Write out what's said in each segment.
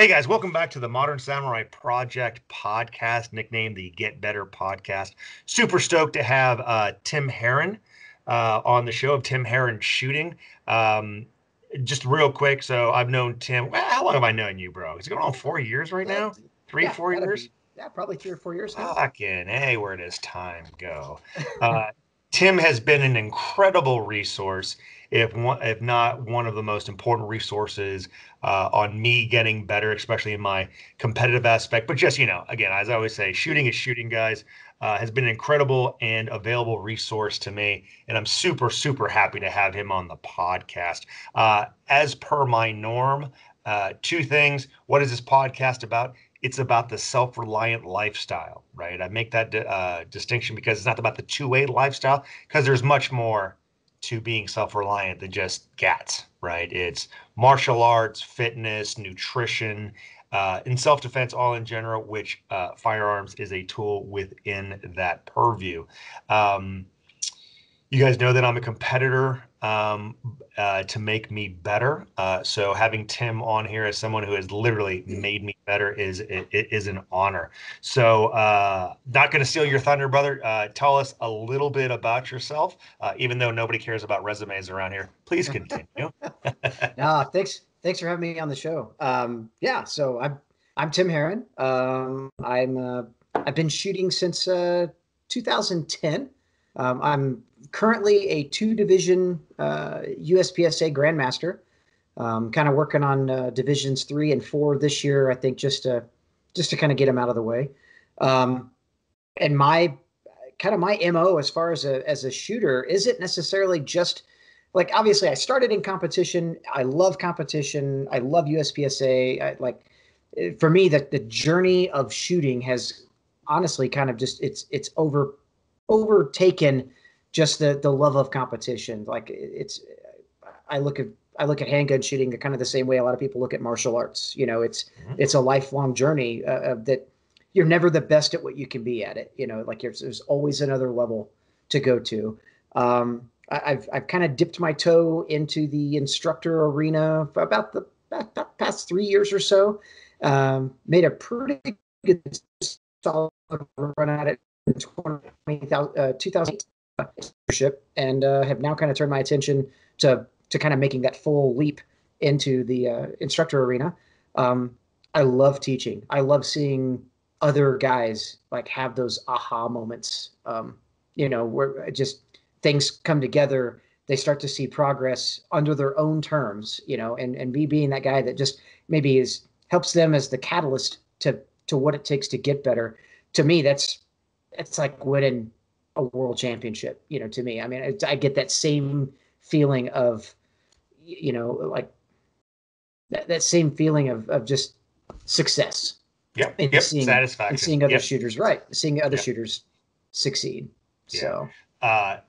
Hey guys, welcome back to the Modern Samurai Project podcast, nicknamed the Get Better Podcast. Super stoked to have uh, Tim Herron uh, on the show of Tim Herron Shooting. Um, just real quick, so I've known Tim. Well, how long have I known you, bro? Is it going on four years right now? Three, Yeah, four years? be- yeah, probably three or four years now. Fucking hey, where does time go? Uh, Tim has been an incredible resource, if one, if not one of the most important resources uh, on me getting better, especially in my competitive aspect. But just you know, again, as I always say, shooting is shooting, guys. Uh, has been an incredible and available resource to me, and I'm super super happy to have him on the podcast. Uh, as per my norm, uh, two things. What is this podcast about? it's about the self-reliant lifestyle, right? I make that uh, distinction because it's not about the two-way lifestyle, because there's much more to being self-reliant than just GATS, right? It's martial arts, fitness, nutrition, uh, and self-defense, all in general. Which uh, firearms is a tool within that purview. Um, you guys know that I'm a competitor um, uh, to make me better. Uh, so having Tim on here as someone who has literally made me better is it, it is an honor. So uh, not going to steal your thunder, brother. Uh, tell us a little bit about yourself, uh, even though nobody cares about resumes around here. Please continue. no, thanks. Thanks for having me on the show. Um, yeah, so I'm I'm Tim Herron. Um, I'm uh, I've been shooting since uh, 2010. Um, I'm currently a two division uh, USPSA Grandmaster. Um, kind of working on uh, divisions three and four this year. I think just to just to kind of get them out of the way. Um, and my kind of my mo as far as a as a shooter isn't necessarily just like obviously I started in competition. I love competition. I love USPSA. I, like for me, that the journey of shooting has honestly kind of just it's it's over overtaken just the the love of competition. Like it's I look at I look at handgun shooting kind of the same way a lot of people look at martial arts. You know, it's Mhm. it's a lifelong journey uh, of that you're never the best at what you can be at it. You know, like there's, there's always another level to go to. Um, I, I've I've kind of dipped my toe into the instructor arena for about the about past three years or so. Um, made a pretty good solid run at it in 20, uh, 2008 leadership, and uh, have now kind of turned my attention to to kind of making that full leap into the uh, instructor arena. Um, I love teaching. I love seeing other guys like have those aha moments. Um, you know, where just things come together. They start to see progress under their own terms. You know, and and me being that guy that just maybe is helps them as the catalyst to to what it takes to get better. To me, that's it's like winning a world championship. You know, to me, I mean, I get that same feeling of, you know, like that, that same feeling of of just success Yep. And Yep. seeing- Satisfaction. and seeing other Yep. shooters right, seeing other Yeah. shooters succeed. Yeah. So uh,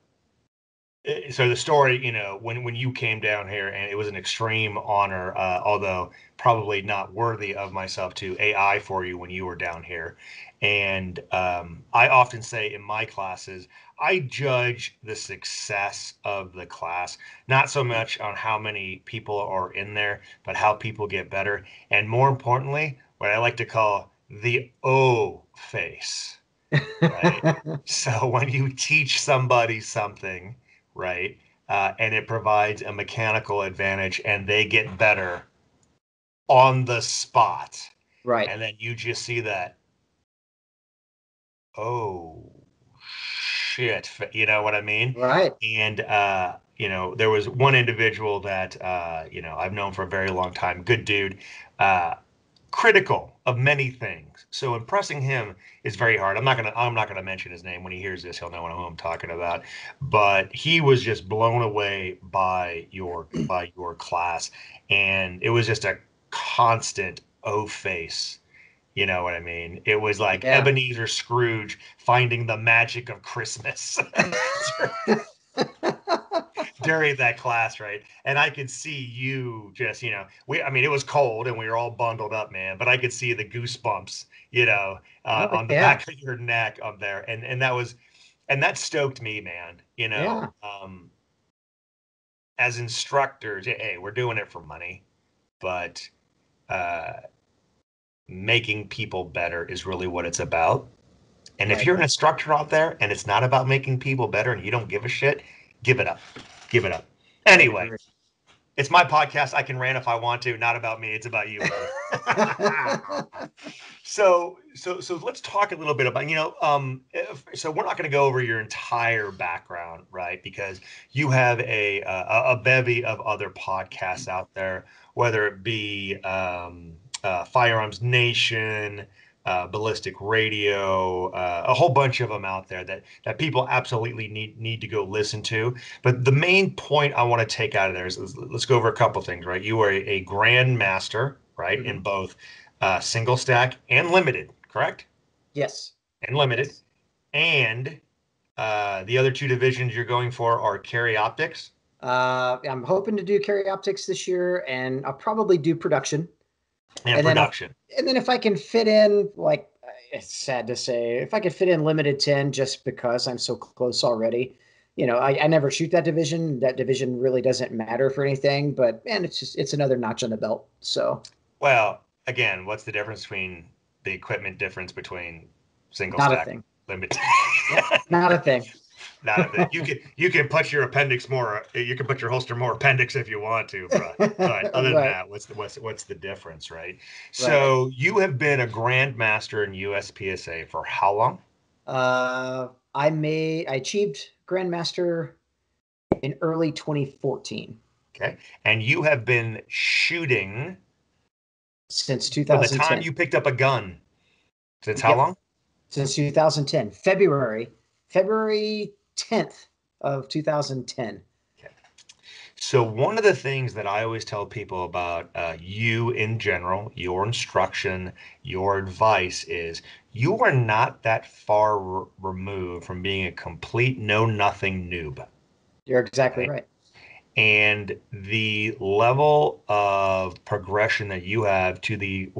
so the story, you know, when when you came down here, and it was an extreme honor, uh, although probably not worthy of myself to AI for you when you were down here. And um, I often say in my classes, I judge the success of the class not so much on how many people are in there, but how people get better, and more importantly, what I like to call the O face. Right. So when you teach somebody something, right, uh, and it provides a mechanical advantage and they get better on the spot, right. and then you just see that, oh shit, you know what I mean? Right. And uh, you know, there was one individual that uh, you know I've known for a very long time, good dude, uh, critical of many things. So impressing him is very hard. I'm not gonna I'm not gonna mention his name when he hears this. He'll know who I'm talking about. But he was just blown away by your by your class, and it was just a constant O face. You know what I mean? It was like Yeah. Ebenezer Scrooge finding the magic of Christmas during that class, right? And I could see you just, you know, we, I mean, it was cold and we were all bundled up, man, but I could see the goosebumps, you know, uh, Oh, on the yeah. back of your neck up there. And, and that was, and that stoked me, man, you know, um, as instructors, hey, we're doing it for money, but, uh, making people better is really what it's about. And Right. if you're an instructor out there and it's not about making people better and you don't give a shit, give it up. Give it up. Anyway, it's my podcast. I can rant if I want to. Not about me. It's about you. so, so, so let's talk a little bit about you know. Um, if, so we're not going to go over your entire background, right? Because you have a a, a bevy of other podcasts out there, whether it be um, uh, Firearms Nation, uh, Ballistic Radio, uh, a whole bunch of them out there that that people absolutely need need to go listen to. But the main point I want to take out of there is, is let's go over a couple things, right? You are a, a grandmaster, right, in both uh, single stack and limited, correct? yes. And limited, and uh, the other two divisions you're going for are carry optics. Uh, I'm hoping to do carry optics this year, and I'll probably do production. And, And then production. And then if I can fit in, like, it's sad to say, if I could fit in limited 10 just because I'm so close already, you know, I, I never shoot that division. That division really doesn't matter for anything, but man, it's just, it's another notch on the belt. So Well, again, what's the difference between the equipment difference between single not a stack, thing. limited? Not a thing. Not a thing. You can you can put your appendix more. You can put your holster more appendix if you want to. But, but other than Right. that, what's the what's what's the difference, right? So you have been a grandmaster in USPSA for how long? Uh, I made, I achieved Grandmaster in early 2014 Okay, and you have been shooting since from the time you picked up a gun. Since how long? since 2010, February, February 10th of 2010. So one of the things that I always tell people about uh, you in general, your instruction, your advice is you are not that far removed from being a complete know nothing noob. You're exactly Right. right. And the level of progression that you have to the,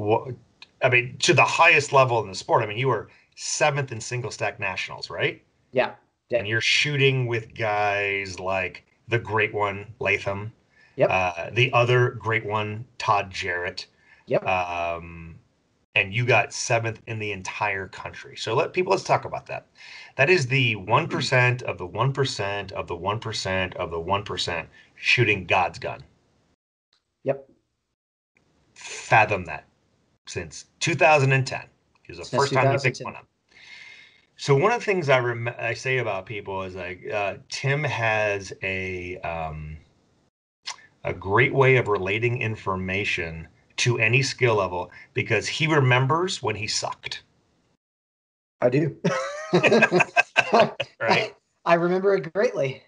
I mean, to the highest level in the sport. I mean, you were seventh in single stack nationals, right? Yeah. And you're shooting with guys like the great one Leatham, Yep. uh, the other great one Todd Jarrett, Yep. um, and you got seventh in the entire country. So let people let's talk about that. That is the one percent of the one percent of the one percent of the one percent shooting God's gun. Yep. Fathom that since 2010 is the Since first time you picked one up. So one of the things I rem- I say about people is like uh, Tim has a um, a great way of relating information to any skill level because he remembers when he sucked. I do. Right. I remember it greatly.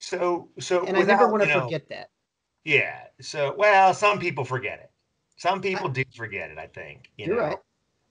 So so And I never want to you know, forget that. Yeah. So well, some people forget it. Some people do forget it. I think. You You're know? right.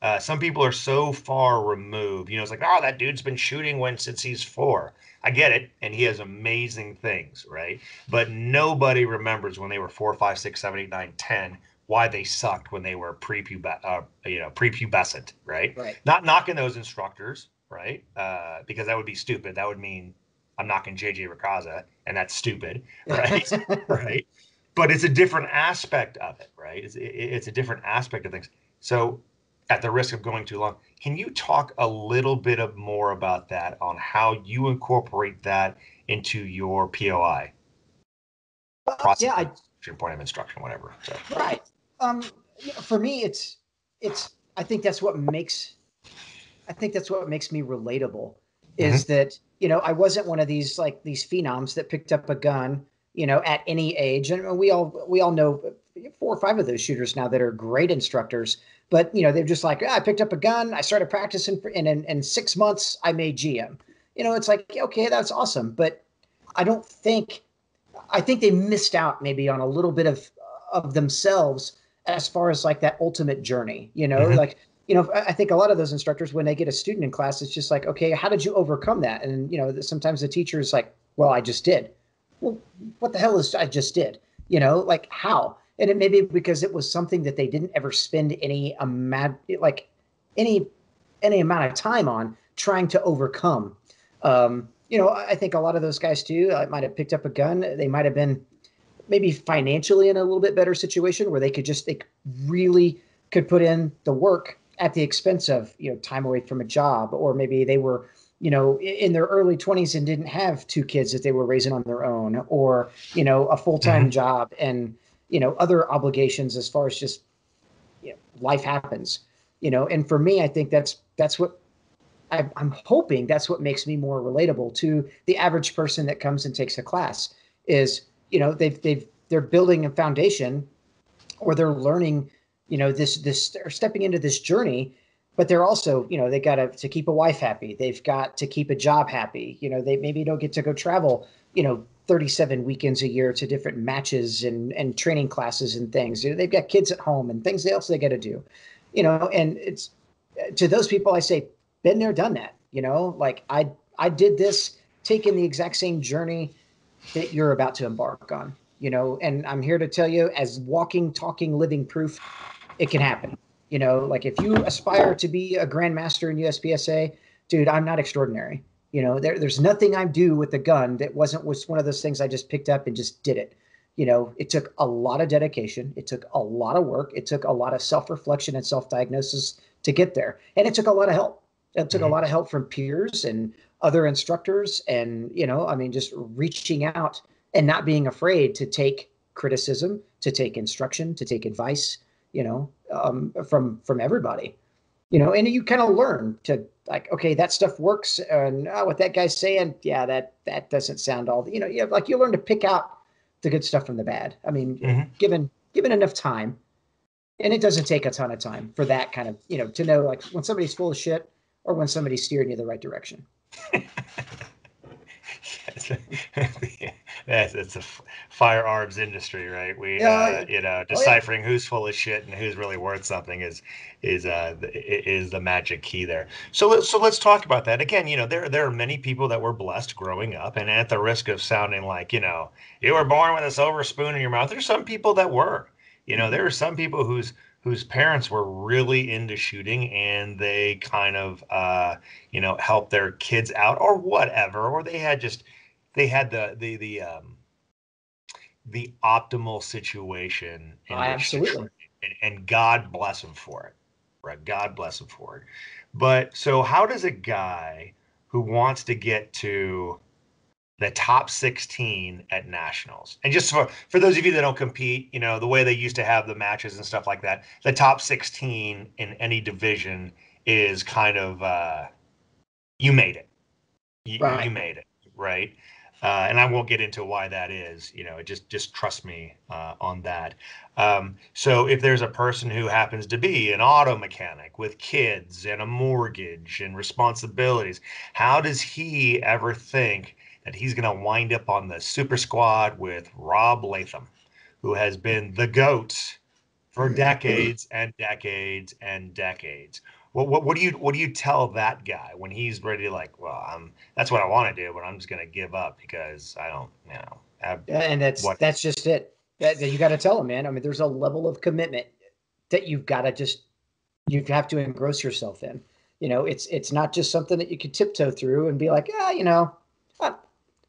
Uh, some people are so far removed. You know, it's like, oh, that dude's been shooting when since he's four. I get it, and he has amazing things, right? But nobody remembers when they were four, five, six, seven, eight, nine, ten, why they sucked when they were prepub, uh, you know, prepubescent, right? Right. Not knocking those instructors, right? Uh, because that would be stupid. That would mean I'm knocking JJ Racaza, and that's stupid, right? right? But it's a different aspect of it, right? It's, it, it's a different aspect of things. So, at the risk of going too long, can you talk a little bit of more about that on how you incorporate that into your POI process, yeah, I, point of instruction, whatever? So, right. Um, you know, for me, it's it's. I think that's what makes. I think that's what makes me relatable, is that you know I wasn't one of these like these phenoms that picked up a gun, you know, at any age, and we all we all know four or five of those shooters now that are great instructors. But you know, they're just like, "Ah, I picked up a gun, I started practicing, for, and in, in six months, I made GM. You know, it's like, okay, that's awesome, but I don't think, I think they missed out maybe on a little bit of of themselves as far as like that ultimate journey. You know, Mhm. like you know, I I think a lot of those instructors when they get a student in class, it's just like, okay, how did you overcome that? And you know, sometimes the teacher is like, well, I just did. Well, what the hell is I just did? You know, like how? And it may be because it was something that they didn't ever spend any amount, like any any amount of time on trying to overcome. Um, you know, I think a lot of those guys too uh, might have picked up a gun. They might have been maybe financially in a little bit better situation where they could just they really could put in the work at the expense of you know time away from a job or maybe they were you know in their early 20s and didn't have two kids that they were raising on their own or you know a full-time mm-hmm. job and you know other obligations as far as just you know, life happens you know? And for me i think that's that's what i'm hoping that's what makes me more relatable to the average person that comes and takes a class is you know they've they've they're building a foundation or they're learning you know this this or stepping into this journey but they're also you know they got to to keep a wife happy. They've got to keep a job happy. You know they maybe don't get to go travel you know 37 weekends a year to different matches and and training classes and things. You know, they've got kids at home and things else they got to do. You know and it's to those people i say been there done that you know? Like i i did this taking the exact same journey that you're about to embark on you know? And i'm here to tell you as walking talking living proof it can happen you know? Like if you aspire to be a grandmaster in uspsa dude i'm not extraordinary you know there, there's nothing i do with a gun that wasn't was one of those things i just picked up and just did it. You know it took a lot of dedication. It took a lot of work. It took a lot of self-reflection and self-diagnosis to get there. And it took a lot of help. It took mm-hmm. a lot of help from peers and other instructors and you know i mean just reaching out and not being afraid to take criticism to take instruction to take advice you know um, from from everybody you know and you kind of learn to like okay that stuff works and oh, what that guy's saying yeah that that doesn't sound all you know you have, like you learn to pick out the good stuff from the bad. I mean mm-hmm. given given enough time and it doesn't take a ton of time for that kind of you know to know like when somebody's full of shit or when somebody's steering you the right direction it's a firearms industry, right? We, yeah, uh, you know, deciphering oh, yeah. who's full of shit and who's really worth something is is uh is the magic key there. So let's so let's talk about that again. You know, there there are many people that were blessed growing up, and at the risk of sounding like you know you were born with a silver spoon in your mouth, there's some people that were. You know, there are some people whose whose parents were really into shooting and they kind of uh, you know helped their kids out or whatever or they had just they had the the the um the optimal situation in oh, absolutely and, and god bless them for it right god bless them for it but so how does a guy who wants to get to the top 16 at nationals. And just for for those of you that don't compete, you know, the way they used to have the matches and stuff like that, the top 16 in any division is kind of uh you made it. You, right. you made it, right? Uh, and I won't get into why that is. You know, just just trust me uh, on that. Um, so if there's a person who happens to be an auto mechanic with kids and a mortgage and responsibilities, how does he ever think that he's going to wind up on the super squad with Rob Leatham, who has been the GOAT for decades and decades and decades. What, what, what do you what do you tell that guy when he's ready to like well I'm that's what I want to do but I'm just gonna give up because I don't you know have and that's what, that's just it. That, that you got to tell him man. I mean there's a level of commitment that you've got to just you have to engross yourself in. You know it's it's not just something that you can tiptoe through and be like ah you know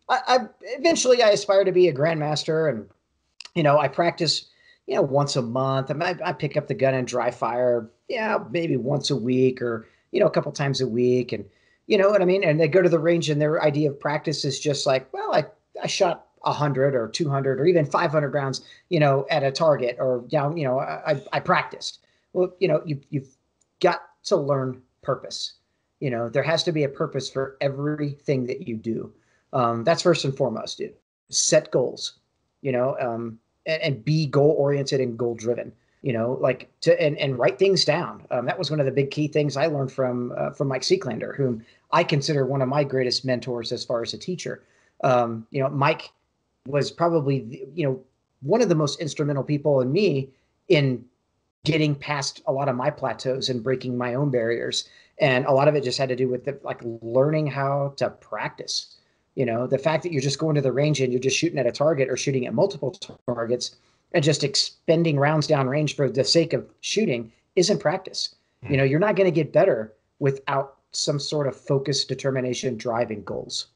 I, I eventually I aspire to be a grandmaster, and you know I practice you know once a month. I, I, I pick up the gun and dry fire, yeah, maybe once a week or you know a couple times a week, and you know what I mean. And they go to the range, and their idea of practice is just like, well, I I shot 100 or 200 or even 500 rounds, you know, at a target or down, you know, I, I practiced. Well, you know, you, you've got to learn purpose. You know, there has to be a purpose for everything that you do. Um, that's first and foremost, dude. Set goals, you know, um, and, and be goal oriented and goal driven. You know, like to and, and write things down. Um, that was one of the big key things I learned from uh, from Mike Seeklander, whom I consider one of my greatest mentors as far as a teacher. Um, you know, Mike was probably you know one of the most instrumental people in me in getting past a lot of my plateaus and breaking my own barriers and a lot of it just had to do with the, like learning how to practice you know, the fact that you're just going to the range and you're just shooting at a target or shooting at multiple targets and just expending rounds down range for the sake of shooting isn't practice. Mm-hmm. You know, you're not going to get better without some sort of focus, determination, driving goals.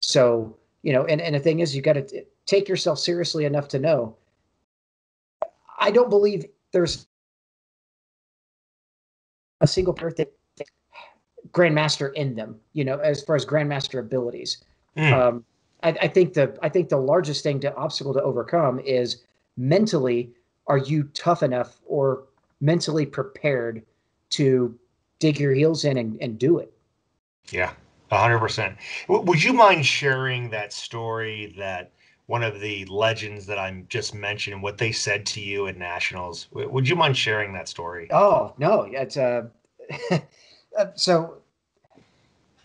So, you know, and, and the thing is, you got to take yourself seriously enough to know I don't believe there's a single player grandmaster in them. You know, as far as grandmaster abilities. Mm. Um, I, I think the I think the largest thing to obstacle to overcome is mentally. Are you tough enough or mentally prepared to dig your heels in and, and do it? Yeah, hundred percent. Would you mind sharing that story that one of the legends that I'm just mentioning, what they said to you at nationals? Would you mind sharing that story? Oh no, it's uh, uh so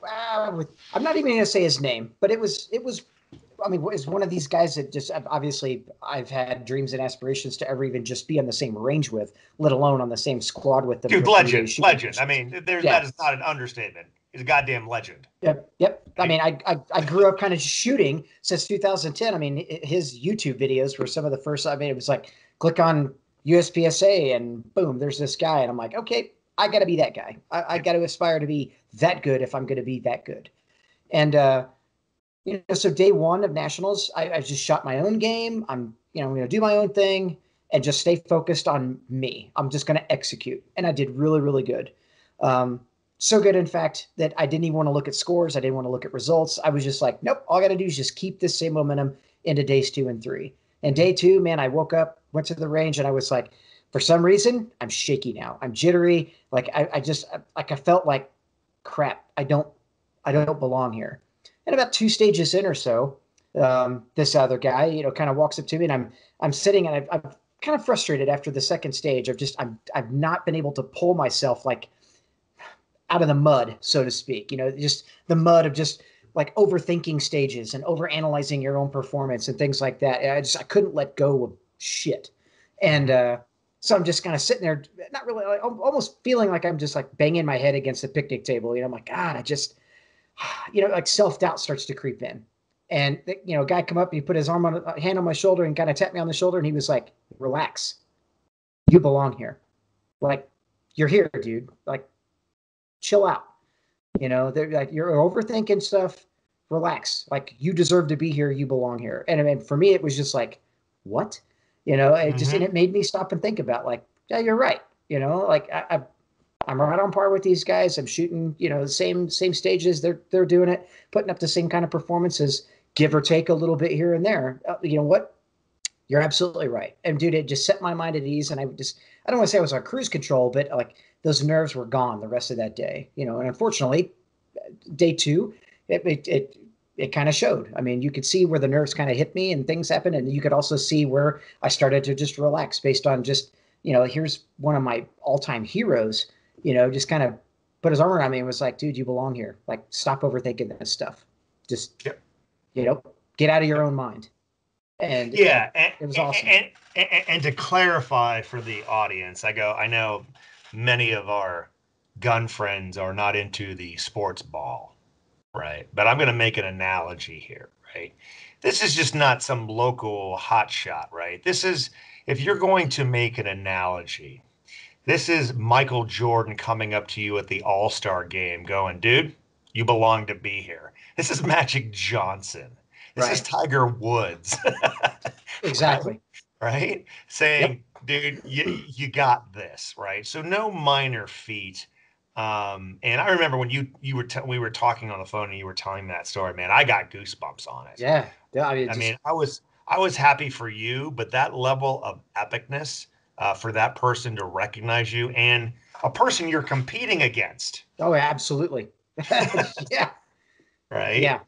uh, I'm not even going to say his name, but it was it was. I mean, is one of these guys that just obviously I've had dreams and aspirations to ever even just be on the same range with, let alone on the same squad with them. Dude, legend, legend. I mean, there's yeah. that is not an understatement. He's a goddamn legend. Yep, yep. I mean, I, I I grew up kind of shooting since 2010. I mean, his YouTube videos were some of the first. I mean, it was like click on USPSA and boom, there's this guy, and I'm like, okay, I got to be that guy. I, I got to aspire to be that good if I'm going to be that good. And uh, you know, so day one of nationals, I, I just shot my own game. I'm you know I'm going to do my own thing and just stay focused on me. I'm just going to execute, and I did really really good. Um, so good, in fact, that I didn't even want to look at scores. I didn't want to look at results. I was just like, nope. All I got to do is just keep this same momentum into days two and three. And day two, man, I woke up, went to the range, and I was like, for some reason, I'm shaky now. I'm jittery. Like I, I just like I felt like crap. I don't I don't belong here. And about two stages in or so, um, this other guy, you know, kind of walks up to me, and I'm I'm sitting, and I've, I'm kind of frustrated after the second stage. I've just I'm I've not been able to pull myself like out of the mud, so to speak. You know, just the mud of just like overthinking stages and overanalyzing your own performance and things like that. I just I couldn't let go of shit. And uh, so I'm just kind of sitting there, not really, like, almost feeling like I'm just like banging my head against the picnic table. You know, I'm like, God, I just, you know, like self doubt starts to creep in. And you know, a guy come up and he put his arm on uh, hand on my shoulder and kind of tapped me on the shoulder, and he was like, "Relax, you belong here. Like, you're here, dude. Like, chill out. You know, they're like you're overthinking stuff. Relax. Like, you deserve to be here. You belong here." And I mean, for me, it was just like, what? You know, it mm-hmm. just and mm-hmm. it made me stop and think about like, yeah, you're right. You know, like I, I I'm right on par with these guys. I'm shooting, you know, the same same stages. They're they're doing it, putting up the same kind of performances, give or take a little bit here and there. Uh, you know what? You're absolutely right. And dude, it just set my mind at ease. And I just I don't want to say I was on cruise control, but like those nerves were gone the rest of that day. You know, and unfortunately, day two, it it, it it kind of showed. I mean, you could see where the nerves kind of hit me and things happened. And you could also see where I started to just relax based on just, you know, here's one of my all time heroes, you know, just kind of put his arm around me and was like, dude, you belong here. Like, stop overthinking this stuff. Just, yep. you know, get out of your own mind. And yeah, and, it was awesome. And, and, and to clarify for the audience, I go, I know many of our gun friends are not into the sports ball right? But I'm going to make an analogy here, right? This is just not some local hot shot, right? This is, if you're going to make an analogy, this is Michael Jordan coming up to you at the All Star game going, dude, you belong to be here. This is Magic Johnson. This right. is Tiger Woods. exactly. Right? right? Saying, yep. dude, you, you got this, right? So no minor feat um, and I remember when you you were t- we were talking on the phone and you were telling that story, man. I got goosebumps on it. Yeah, yeah. I mean, I, mean, I was I was happy for you, but that level of epicness uh, for that person to recognize you and a person you're competing against. Oh, absolutely. yeah. Right. Yeah.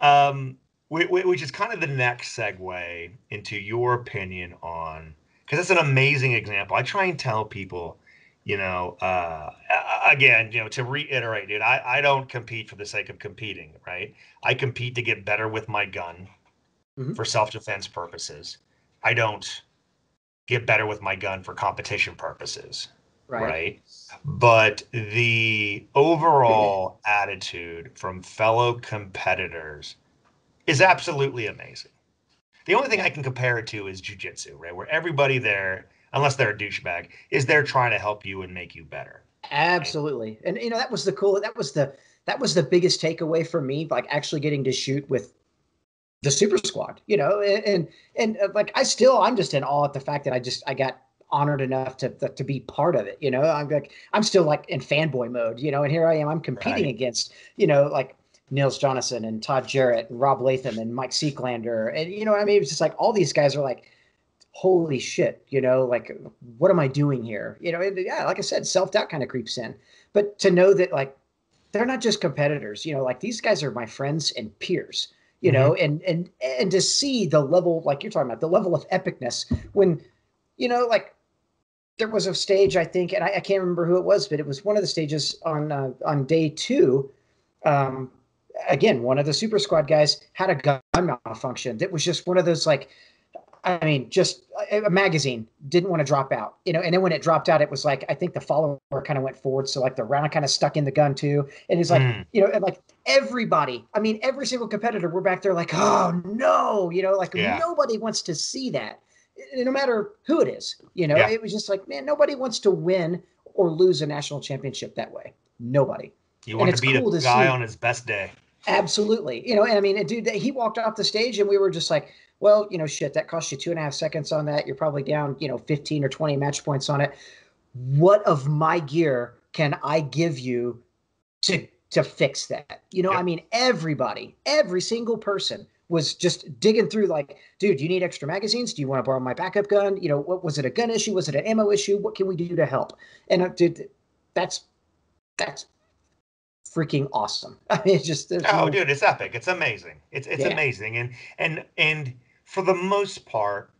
Um, which is kind of the next segue into your opinion on because it's an amazing example. I try and tell people you know, uh, again, you know, to reiterate, dude, I, I don't compete for the sake of competing, right? I compete to get better with my gun mm-hmm. for self defense purposes. I don't get better with my gun for competition purposes, right? right? But the overall attitude from fellow competitors is absolutely amazing. The only thing I can compare it to is jujitsu, right? Where everybody there unless they're a douchebag, is they're trying to help you and make you better. Absolutely. And you know, that was the cool that was the that was the biggest takeaway for me, like actually getting to shoot with the super squad, you know, and and, and uh, like I still I'm just in awe at the fact that I just I got honored enough to to be part of it. You know, I'm like I'm still like in fanboy mode. You know, and here I am. I'm competing right. against you know like Nils Jonasson and Todd Jarrett and Rob Leatham and Mike Seeklander and you know I mean it's just like all these guys are like holy shit you know like what am I doing here you know yeah like I said self doubt kind of creeps in but to know that like they're not just competitors you know like these guys are my friends and peers you mm-hmm. know and and and to see the level like you're talking about the level of epicness when you know like there was a stage I think and I, I can't remember who it was but it was one of the stages on uh, on day two um again, one of the super squad guys had a gun malfunction that was just one of those like, I mean, just a, a magazine didn't want to drop out, you know. And then when it dropped out, it was like I think the follower kind of went forward, so like the round kind of stuck in the gun too. And it's like, mm. you know, and like everybody, I mean, every single competitor, we're back there like, oh no, you know, like yeah. nobody wants to see that, no matter who it is. You know, yeah. it was just like, man, nobody wants to win or lose a national championship that way. Nobody. You want to beat cool a guy on his best day. Absolutely. You know, and I mean, dude, he walked off the stage and we were just like, well, you know, shit, that cost you two and a half seconds on that. You're probably down, you know, 15 or 20 match points on it. What of my gear can I give you to to fix that? You know. I mean, everybody, every single person was just digging through like, dude, do you need extra magazines? Do you want to borrow my backup gun? You know, what was it a gun issue? Was it an ammo issue? What can we do to help? And uh, dude, that's that's freaking awesome. I mean, it's just oh, no... dude, it's epic. It's amazing. It's it's yeah. amazing, and and and for the most part,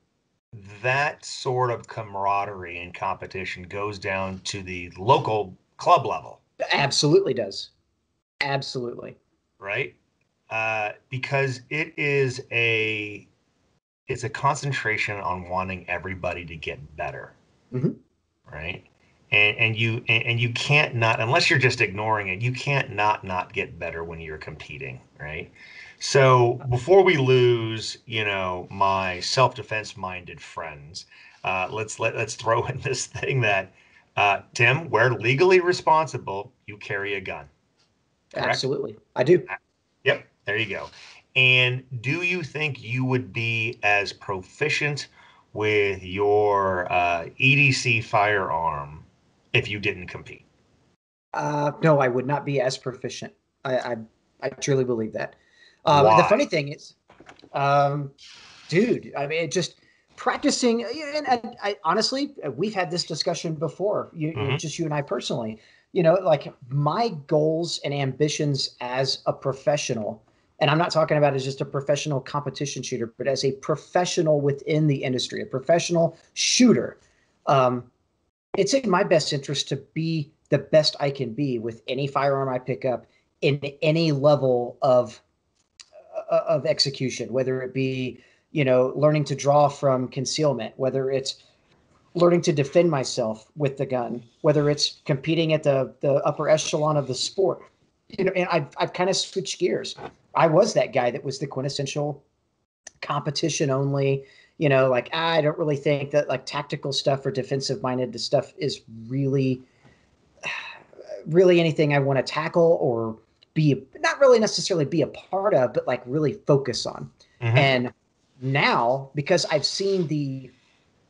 that sort of camaraderie and competition goes down to the local club level. Absolutely does. Absolutely. Right. Uh, because it is a it's a concentration on wanting everybody to get better. Mm-hmm. Right and, and you and, and you can't not unless you're just ignoring it you can't not not get better when you're competing right so before we lose you know my self-defense minded friends uh, let's let, let's throw in this thing that uh, tim where legally responsible you carry a gun Correct? absolutely i do uh, yep there you go and do you think you would be as proficient with your uh, edc firearm if you didn't compete? Uh, no, I would not be as proficient. I I, I truly believe that. Um, the funny thing is, um, dude, I mean, just practicing. And, and I, honestly, we've had this discussion before. You, mm-hmm. just you and I personally. You know, like my goals and ambitions as a professional, and I'm not talking about as just a professional competition shooter, but as a professional within the industry, a professional shooter. Um, it's in my best interest to be the best I can be with any firearm I pick up in any level of uh, Uh, of execution, whether it be you know learning to draw from concealment, whether it's learning to defend myself with the gun, whether it's competing at the the upper echelon of the sport. You know, and I've I've kind of switched gears. I was that guy that was the quintessential competition only you know, like I don't really think that like tactical stuff or defensive minded stuff is really, really anything I want to tackle or be not really necessarily be a part of, but like really focus on. Mm-hmm. And now because I've seen the,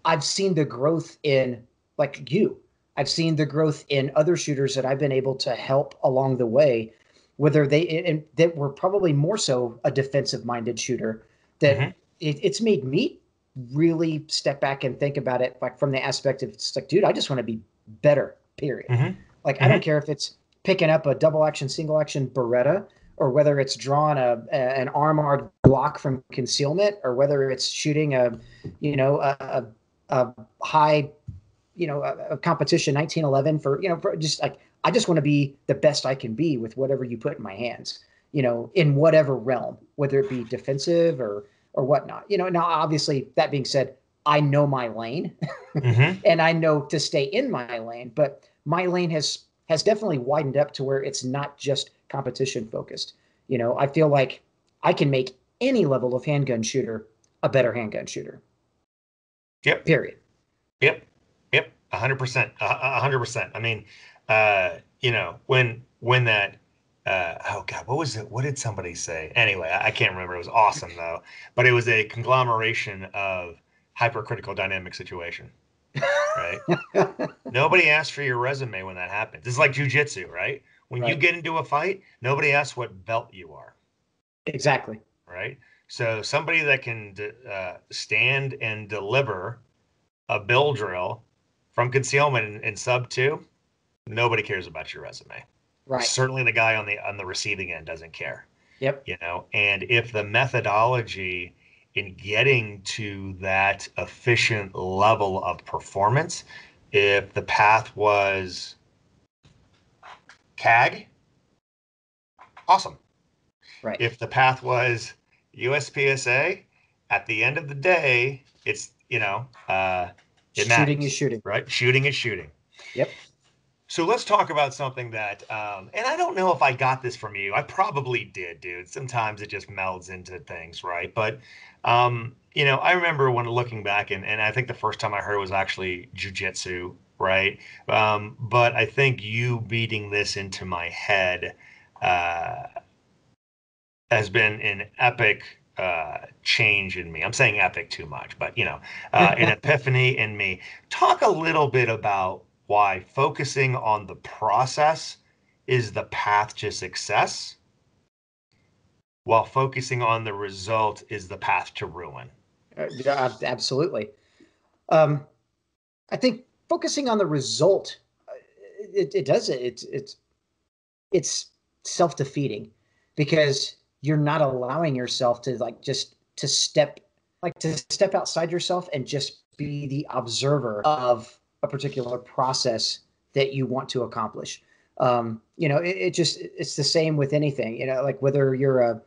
I've seen the growth in like you, I've seen the growth in other shooters that I've been able to help along the way, whether they and that were probably more so a defensive minded shooter that mm-hmm. it, it's made me really step back and think about it like from the aspect of it's like dude i just want to be better period mm-hmm. like i don't mm-hmm. care if it's picking up a double action single action beretta or whether it's drawing a, a an armored block from concealment or whether it's shooting a you know a, a high you know a, a, competition 1911 for you know for just like i just want to be the best i can be with whatever you put in my hands you know in whatever realm whether it be defensive or or whatnot. You know, now obviously that being said, I know my lane mm-hmm. and I know to stay in my lane, but my lane has has definitely widened up to where it's not just competition focused. You know, I feel like I can make any level of handgun shooter a better handgun shooter. Yep. Period. Yep. Yep. A hundred percent. A hundred percent. I mean, uh, you know, when when that uh, oh god, what was it? What did somebody say? Anyway, I, I can't remember. It was awesome though, but it was a conglomeration of hypercritical dynamic situation. Right? nobody asks for your resume when that happens. It's like jujitsu, right? When right. you get into a fight, nobody asks what belt you are. Exactly. Right. So somebody that can uh, stand and deliver a bill drill from concealment in, in sub two, nobody cares about your resume. Right. Certainly, the guy on the on the receiving end doesn't care. Yep. You know, and if the methodology in getting to that efficient level of performance, if the path was CAG, awesome. Right. If the path was USPSA, at the end of the day, it's you know, uh, it shooting matters, is shooting, right? Shooting is shooting. Yep. So let's talk about something that, um, and I don't know if I got this from you. I probably did, dude. Sometimes it just melds into things, right? But, um, you know, I remember when looking back, and, and I think the first time I heard was actually jujitsu, right? Um, but I think you beating this into my head uh, has been an epic uh, change in me. I'm saying epic too much, but you know, uh, an epiphany in me. Talk a little bit about why focusing on the process is the path to success, while focusing on the result is the path to ruin. Uh, absolutely. Um, I think focusing on the result, uh, it, it does it. It's it's it's self defeating because you're not allowing yourself to like just to step like to step outside yourself and just be the observer of a particular process that you want to accomplish. Um, you know, it, it, just it's the same with anything. You know, like whether you're a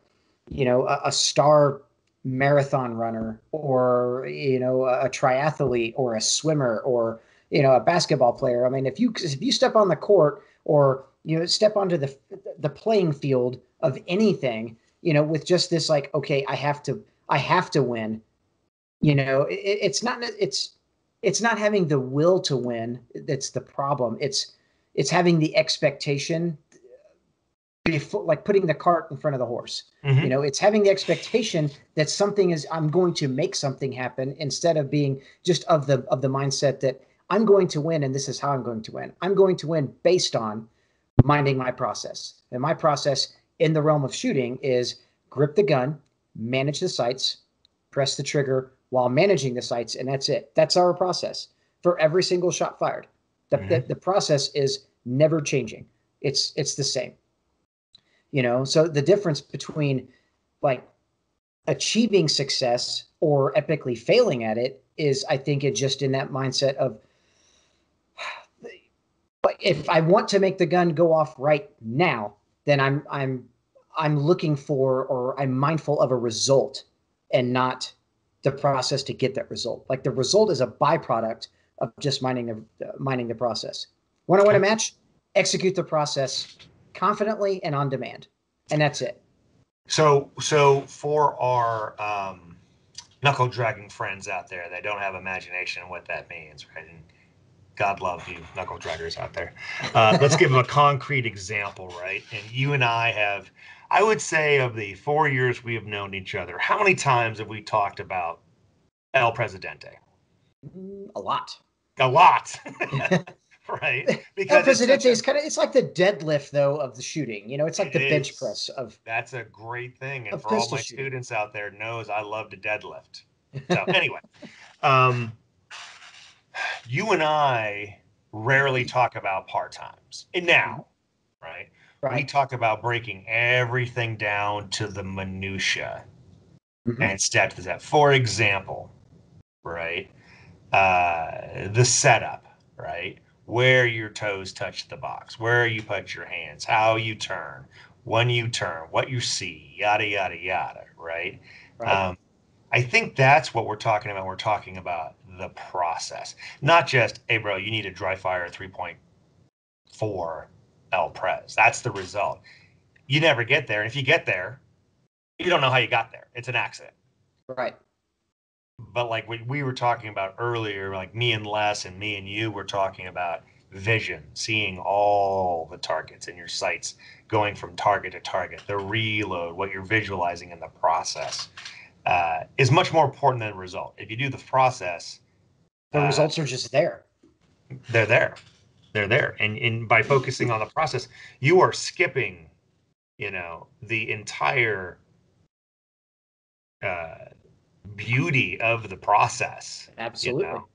you know a, a star marathon runner or you know a, triathlete or a swimmer or you know a basketball player. I mean, if you if you step on the court or you know step onto the the playing field of anything, you know, with just this like, okay, I have to I have to win. You know, it, it's not it's it's not having the will to win that's the problem. It's it's having the expectation like putting the cart in front of the horse. Mm-hmm. You know, it's having the expectation that something is I'm going to make something happen instead of being just of the of the mindset that I'm going to win and this is how I'm going to win. I'm going to win based on minding my process. And my process in the realm of shooting is grip the gun, manage the sights, press the trigger, while managing the sights, and that's it. That's our process for every single shot fired. The, mm-hmm. the, the process is never changing. It's it's the same. You know, so the difference between like achieving success or epically failing at it is, I think, it just in that mindset of but if I want to make the gun go off right now, then I'm I'm I'm looking for or I'm mindful of a result and not the process to get that result. Like the result is a byproduct of just mining the uh, mining the process. When I want to win a match? Execute the process confidently and on demand, and that's it. So, so for our um, knuckle dragging friends out there that don't have imagination what that means, right? And God love you, knuckle draggers out there. Uh, let's give them a concrete example, right? And you and I have I would say of the four years we have known each other, how many times have we talked about El Presidente? Mm, a lot. A lot. right? Because El Presidente is kind of it's like the deadlift though of the shooting. You know, it's like the bench press of That's a great thing. And for all my shooting. students out there knows I love to deadlift. So anyway, um you and I rarely talk about par times. And now, right? Right. We talk about breaking everything down to the minutia mm-hmm. and step to that. For example, right, uh, the setup, right, where your toes touch the box, where you put your hands, how you turn, when you turn, what you see, yada yada yada, right? right. Um, I think that's what we're talking about. We're talking about the process, not just, hey, bro, you need a dry fire 3.4 El Pres. That's the result. You never get there. And if you get there, you don't know how you got there. It's an accident. Right. But like we, we were talking about earlier, like me and Les and me and you were talking about vision, seeing all the targets in your sights, going from target to target, the reload, what you're visualizing in the process uh, is much more important than the result. If you do the process, The uh, results are just there. they're there they're there and, and by focusing on the process you are skipping you know the entire uh, beauty of the process you Absolutely. know?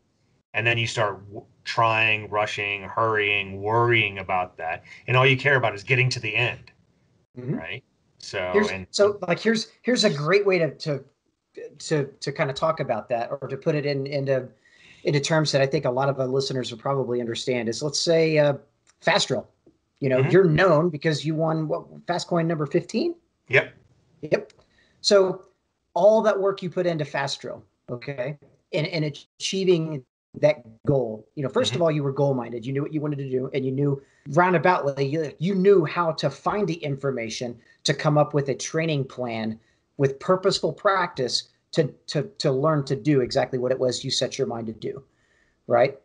and then you start w- trying rushing hurrying worrying about that and all you care about is getting to the end Mhm. right so Here's, and so like here's here's a great way to to to to kind of talk about that or to put it in into into terms that I think a lot of our listeners will probably understand is let's say uh, fast drill. You know, Mhm. you're known because you won what fast coin number 15? yep Yep. So all that work you put into fast drill, okay, and, and achieving that goal. You know, 1st of mm-hmm. all, you were goal minded. You knew what you wanted to do, and you knew roundaboutly you, you knew how to find the information to come up with a training plan with purposeful practice to to to learn to do exactly what it was you set your mind to do, right?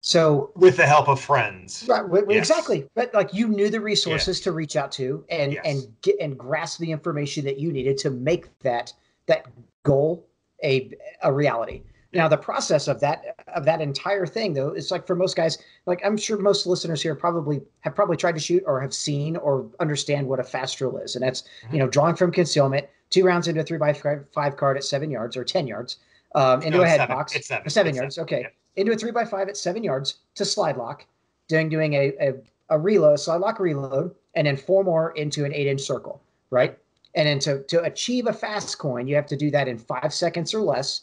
So with the help of friends Right, w- Yes. exactly. But like you knew the resources to reach out to and Yes. and get and grasp the information that you needed to make that that goal a a reality. Now the process of that of that entire thing though, it's like for most guys, like I'm sure most listeners here probably have probably tried to shoot or have seen or understand what a fast drill is, and that's you know drawing from concealment, two rounds into a three by five five card at seven yards or ten yards, um, into No, a head seven. box, It's seven. seven It's yards. seven. Okay, Yeah. into a three by five at seven yards to slide lock, doing doing a, a, a reload, slide lock reload, and then four more into an eight inch circle, right? And then to, to achieve a fast coin, you have to do that in five seconds or less,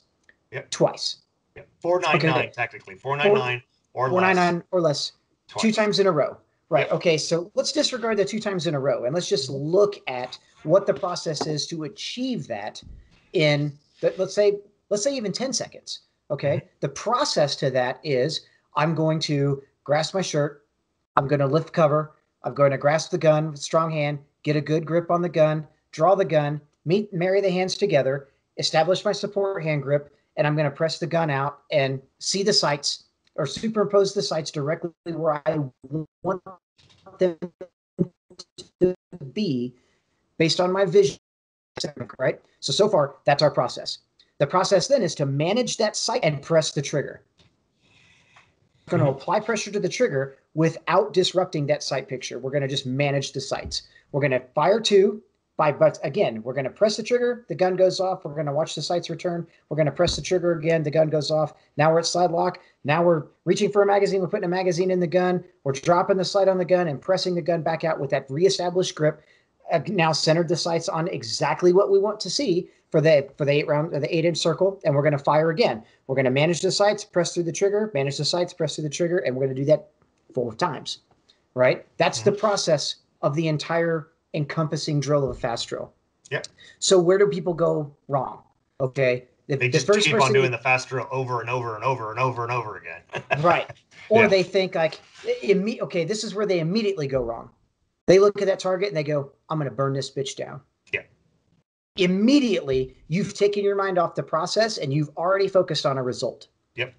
Yep. twice, Yep. 499 Okay. technically 499 or four less nine nine or less, twice. two times in a row. Right. Yep. Okay. So let's disregard the two times in a row and let's just mm-hmm. look at what the process is to achieve that in the, let's say let's say even 10 seconds. Okay. Mm-hmm. The process to that is I'm going to grasp my shirt, I'm going to lift cover, I'm going to grasp the gun with strong hand, get a good grip on the gun, draw the gun, meet marry the hands together, establish my support hand grip, and I'm going to press the gun out and see the sights or superimpose the sights directly where I want them to be based on my vision. Right. So, so far, that's our process. The process then is to manage that sight and press the trigger. We're going to hmm. apply pressure to the trigger without disrupting that sight picture. We're going to just manage the sights. We're going to fire two, by but again, we're going to press the trigger, the gun goes off. We're going to watch the sights return. We're going to press the trigger again, the gun goes off. Now we're at slide lock. Now we're reaching for a magazine. We're putting a magazine in the gun. We're dropping the sight on the gun and pressing the gun back out with that reestablished grip. Uh, now centered the sights on exactly what we want to see for the for the eight round the eight inch circle, and we're going to fire again. We're going to manage the sights, press through the trigger, manage the sights, press through the trigger, and we're going to do that four times. Right? That's the process of the entire encompassing drill of a fast drill. Yep. So where do people go wrong? Okay. The, They the just first keep on doing the fast drill over and over and over and over and over again. right or Yeah. they think like imme- okay this is where they immediately go wrong they look at that target and they go i'm going to burn this bitch down Yeah. immediately you've taken your mind off the process and you've already focused on a result Yep.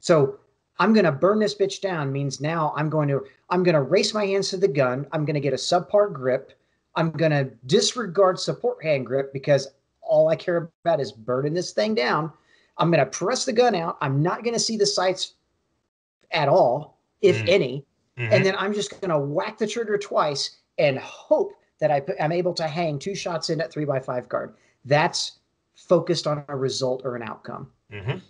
so i'm going to burn this bitch down means now i'm going to i'm going to race my hands to the gun i'm going to get a subpar grip i'm going to disregard support hand grip because all i care about is burning this thing down i'm going to press the gun out i'm not going to see the sights at all, if Mm. any. Mhm. And then I'm just going to whack the trigger twice and hope that I put, I'm able to hang two shots in at three by five guard. That's focused on a result or an outcome. Mhm.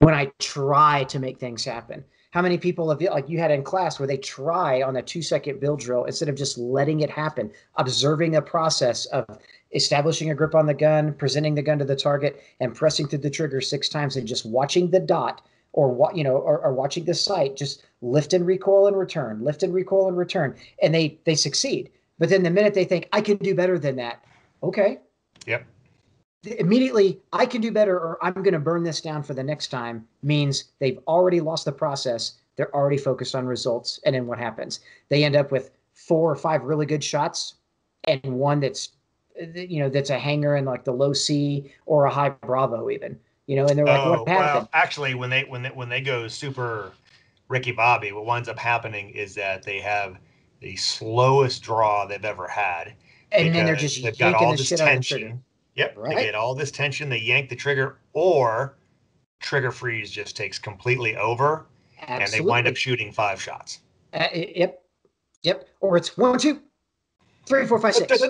When I try to make things happen, how many people have like you had in class where they try on a two second bill drill instead of just letting it happen, observing the process of establishing a grip on the gun, presenting the gun to the target, and pressing through the trigger six times and just watching the dot or what you know or, or watching the sight just lift and recoil and return lift and recoil and return and they they succeed but then the minute they think i can do better than that okay Yep. Immediately i can do better or i'm going to burn this down for the next time means they've already lost the process they're already focused on results and then what happens they end up with four or five really good shots and one that's you know that's a hanger in like the low c or a high bravo even you know and they're like oh, what happened well, actually, when they when they when they go super Ricky Bobby, what winds up happening is that they have the slowest draw they've ever had. and then they're just they've got all this shit out of the trigger. tension. Yep, Right. they get all this tension. They yank the trigger, or trigger freeze just takes completely over Absolutely. and they wind up shooting five shots. Uh, yep, yep. Or it's one, two, three, four, five, six.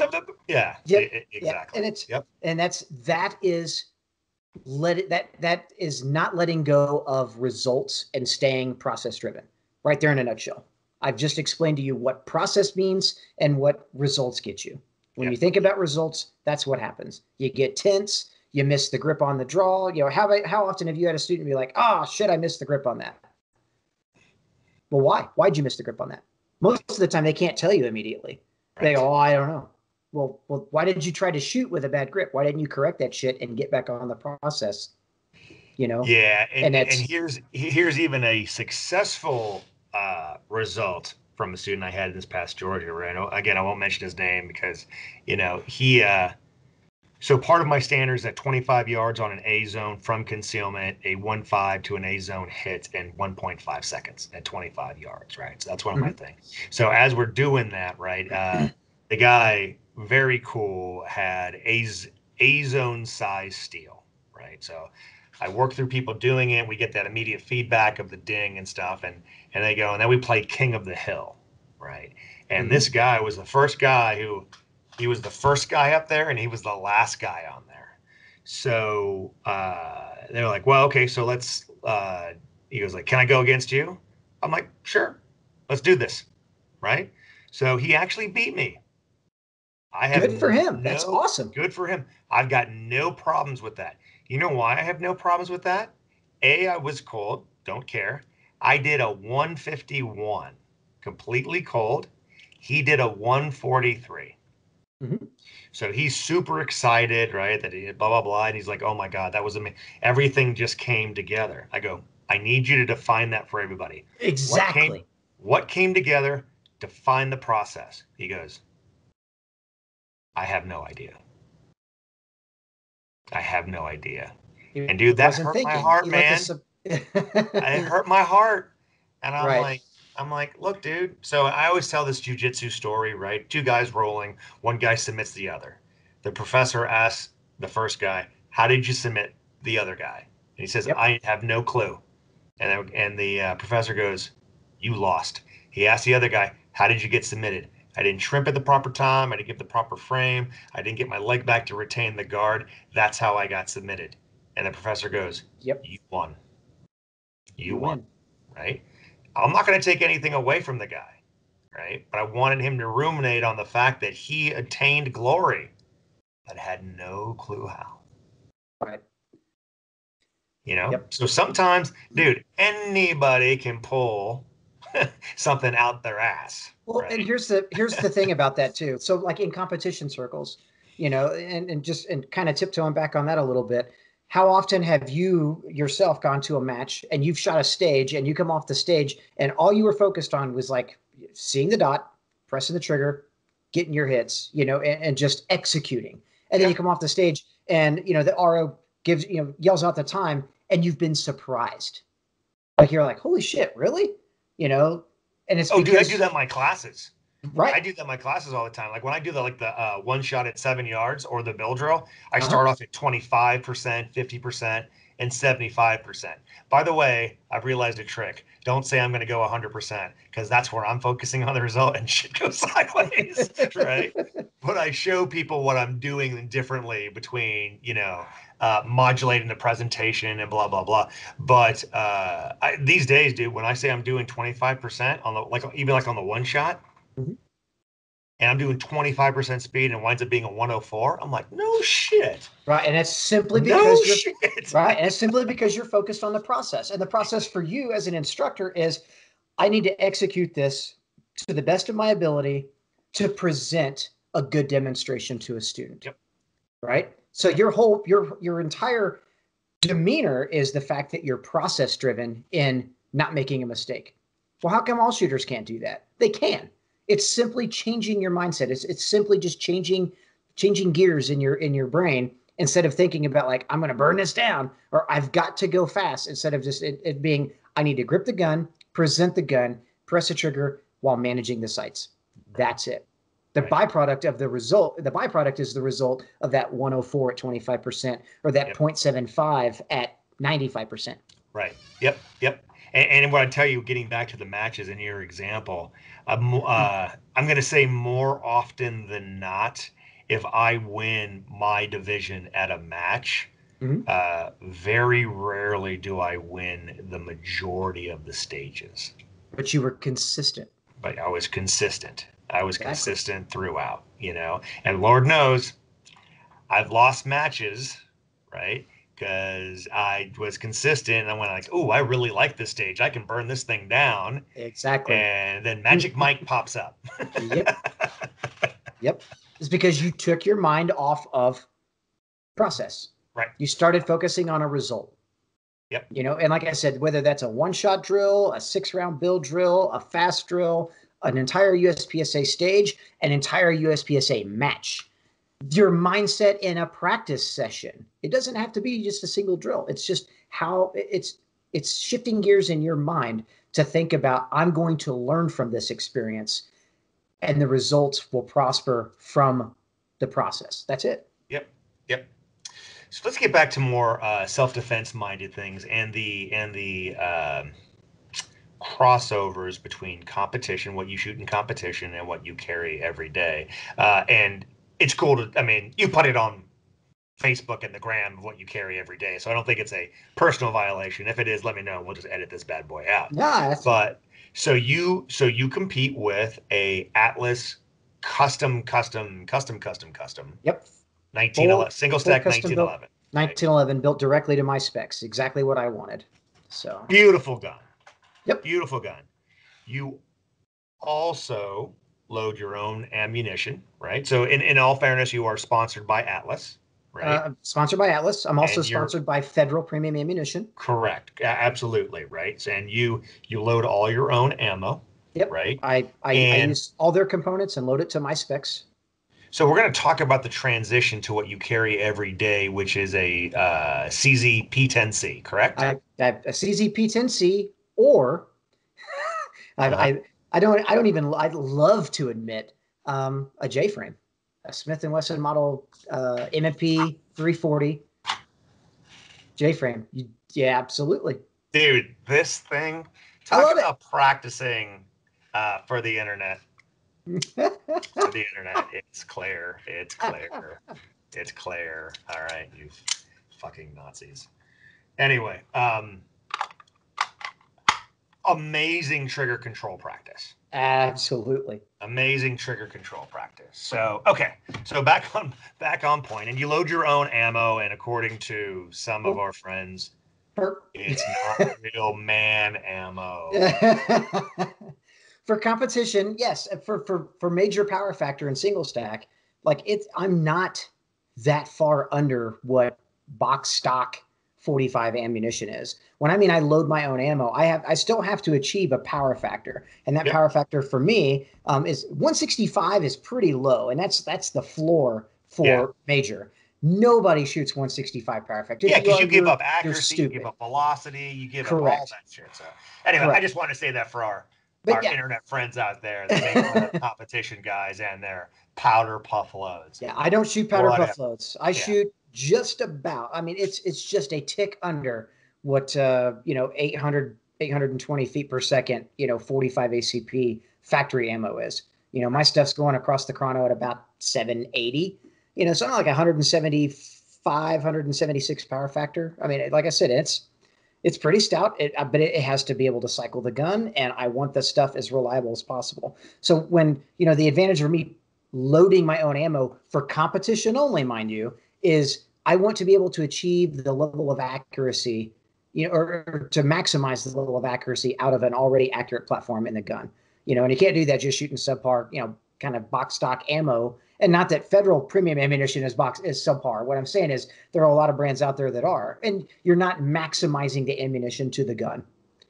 Yeah, Yep, exactly. And it's Yep. and that's that is let it that that is not letting go of results and staying process driven. Right there in a nutshell. I've just explained to you what process means and what results get you. When Yep. you think about results, that's what happens. You get tense, you miss the grip on the draw. You know, how how often have you had a student be like, "Oh shit, I missed the grip on that." Well, why? Why'd you miss the grip on that? Most of the time, they can't tell you immediately. They Right. go, "Oh, I don't know." Well, well, why did you try to shoot with a bad grip? Why didn't you correct that shit and get back on the process? You know? Yeah, and, And and, here's here's even a successful uh, result from a student I had this past Georgia. Right? Again, I won't mention his name because you know he. Uh, so part of my standards at 25 yards on an A zone from concealment, a 1.5 to an A zone hit in 1.5 seconds at 25 yards. Right. So that's one of my things. So as we're doing that, right, uh, the guy very cool had a, a zone size steel. Right. So I work through people doing it. We get that immediate feedback of the ding and stuff, and and they go, and then we play King of the Hill, right? And Mhm. this guy was the first guy who, he was the first guy up there, and he was the last guy on there. So uh, they're like, well, okay, so let's. Uh, he goes like, can I go against you? I'm like, sure, let's do this, right? So he actually beat me. I have Good for him. That's awesome. Good for him. I've got no problems with that. You know why I have no problems with that? A, I was cold, don't care. I did a 151, completely cold. He did a 143. Mhm. So he's super excited, right? That he blah blah blah, and he's like, "Oh my god, that was amazing! Everything just came together." I go, "I need you to define that for everybody. Exactly. What came together? Define the process." He goes, "I have no idea. I have no idea." And dude, that hurt my heart, He man. sub- it hurt my heart. And I'm Right. like, I'm like, look, dude. So I always tell this jujitsu story, right? Two guys rolling, one guy submits the other. The professor asks the first guy, "How did you submit the other guy?" And he says, Yep. "I have no clue." And then- and the uh, professor goes, "You lost." He asks the other guy, "How did you get submitted?" I didn't shrimp at the proper time. I didn't get the proper frame. I didn't get my leg back to retain the guard. That's how I got submitted. And the professor goes, Yep. You won. You, You won right? I'm not going to take anything away from the guy, right? But I wanted him to ruminate on the fact that he attained glory, but had no clue how. Right. You know? Yep. So sometimes, dude, anybody can pull something out their ass. Well, right? and here's the here's the thing about that too. So like in competition circles, you know, and, and just and kind of tiptoeing back on that a little bit. How often have you yourself gone to a match and you've shot a stage and you come off the stage and all you were focused on was like seeing the dot, pressing the trigger, getting your hits, you know, and, and just executing. And then you come off the stage and you know the RO gives you know yells out the time and you've been surprised. Like you're like, holy shit, really? You know, and it's oh, dude, I do that in my classes. right. I do that in my classes all the time. Like when I do the like the uh, one shot at seven yards or the bill drill, I Uh-huh. start off at 25%, 50%, and 75%. By the way, I've realized a trick. Don't say I'm going to go 100% because that's where I'm focusing on the result and shit goes sideways, right? But I show people what I'm doing differently between, you know, uh, modulating the presentation and blah blah blah. But uh, I, these days, dude, when I say I'm doing 25% on the like even like on the one shot, Mhm. And I'm doing 25% speed and it winds up being a 104, I'm like, no shit, Right. And it's simply because you're shit. right. And it's simply because you're focused on the process. And the process for you as an instructor is I need to execute this to the best of my ability to present a good demonstration to a student. Yep. Right. So your whole your your entire demeanor is the fact that you're process driven in not making a mistake. Well, how come all shooters can't do that? They can. It's simply changing your mindset. It's it's simply just changing changing gears in your in your brain instead of thinking about like I'm going to burn this down or I've got to go fast instead of just it, it being I need to grip the gun, present the gun, press the trigger while managing the sights. That's it. The Right. byproduct of the result, the byproduct is the result of that 104 at 25% or that Yep. 0.75 at 95%. Right. Yep. Yep. And, and what I tell you, getting back to the matches in your example, uh, uh, I'm going to say more often than not, if I win my division at a match, mm-hmm. uh, very rarely do I win the majority of the stages. But you were consistent. But I was consistent. I was exactly. consistent throughout, you know, and Lord knows I've lost matches, right? Because I was consistent and I went like, oh, I really like this stage. I can burn this thing down. Exactly. And then Magic Mike pops up. yep. Yep. It's because you took your mind off of process. Right. You started focusing on a result. Yep. You know, and like I said, whether that's a one shot drill, a six round bill drill, a fast drill, an entire USPSA stage, an entire USPSA match your mindset in a practice session. It doesn't have to be just a single drill. It's just how it's it's shifting gears in your mind to think about I'm going to learn from this experience and the results will prosper from the process. That's it. Yep. Yep. So let's get back to more uh, self-defense minded things and the and the uh, crossovers between competition, what you shoot in competition, and what you carry every day. Uh, and it's cool to. I mean, you put it on Facebook and the gram of what you carry every day. So I don't think it's a personal violation. If it is, let me know. We'll just edit this bad boy out. Yeah. But so you so you compete with a Atlas custom custom custom custom custom. Yep. 1911 single stack 1911. 1911 built directly to my specs. Exactly what I wanted. So beautiful gun. Yep. Beautiful gun. You also load your own ammunition, right? So, in, in all fairness, you are sponsored by Atlas, right? Uh, sponsored by Atlas. I'm also sponsored by Federal Premium Ammunition. Correct. Absolutely, right? And you you load all your own ammo. Yep. Right. I I, I use all their components and load it to my specs. So we're going to talk about the transition to what you carry every day, which is a uh, CZ P10C, correct? I, I have a CZ P10C, or I, uh-huh. I I don't I don't even I'd love to admit um, a J frame, a Smith and Wesson model uh, M&P 340 J frame. Yeah, absolutely. Dude, this thing. Talk about it. practicing uh, for the internet. for the internet, it's clear. It's clear. It's clear. All right, you fucking Nazis. Anyway, um, amazing trigger control practice. Absolutely. Amazing trigger control practice. So okay, so back on back on point, and you load your own ammo, and according to some of oh. our friends, it's not real man ammo. for competition, yes. For for for major power factor and single stack, like it's I'm not that far under what box stock 45 ammunition is. When I mean I load my own ammo, I have I still have to achieve a power factor, and that yep. power factor for me um, is 165 is pretty low, and that's that's the floor for yeah. major. Nobody shoots 165 power factor. Yeah, because you, you, give up accuracy, you give up velocity, you give Correct. up all that shit. So anyway, Correct. I just want to say that for our but our yeah. internet friends out there, the competition guys and their powder puff loads. Yeah, I don't shoot powder puff loads. I yeah. shoot just about. I mean, it's it's just a tick under what uh, you know 800 820 feet per second. You know, 45 ACP factory ammo is. You know, my stuff's going across the chrono at about 780. You know, something like 175, 176 power factor. I mean, like I said, it's it's pretty stout, it, uh, but it, it, has to be able to cycle the gun, and I want the stuff as reliable as possible. So when you know the advantage for me loading my own ammo for competition only, mind you, is I want to be able to achieve the level of accuracy, you know, or, to maximize the level of accuracy out of an already accurate platform in the gun. You know, and you can't do that just shooting subpar, you know, kind of box stock ammo. And not that federal premium ammunition is box is subpar. What I'm saying is there are a lot of brands out there that are, and you're not maximizing the ammunition to the gun.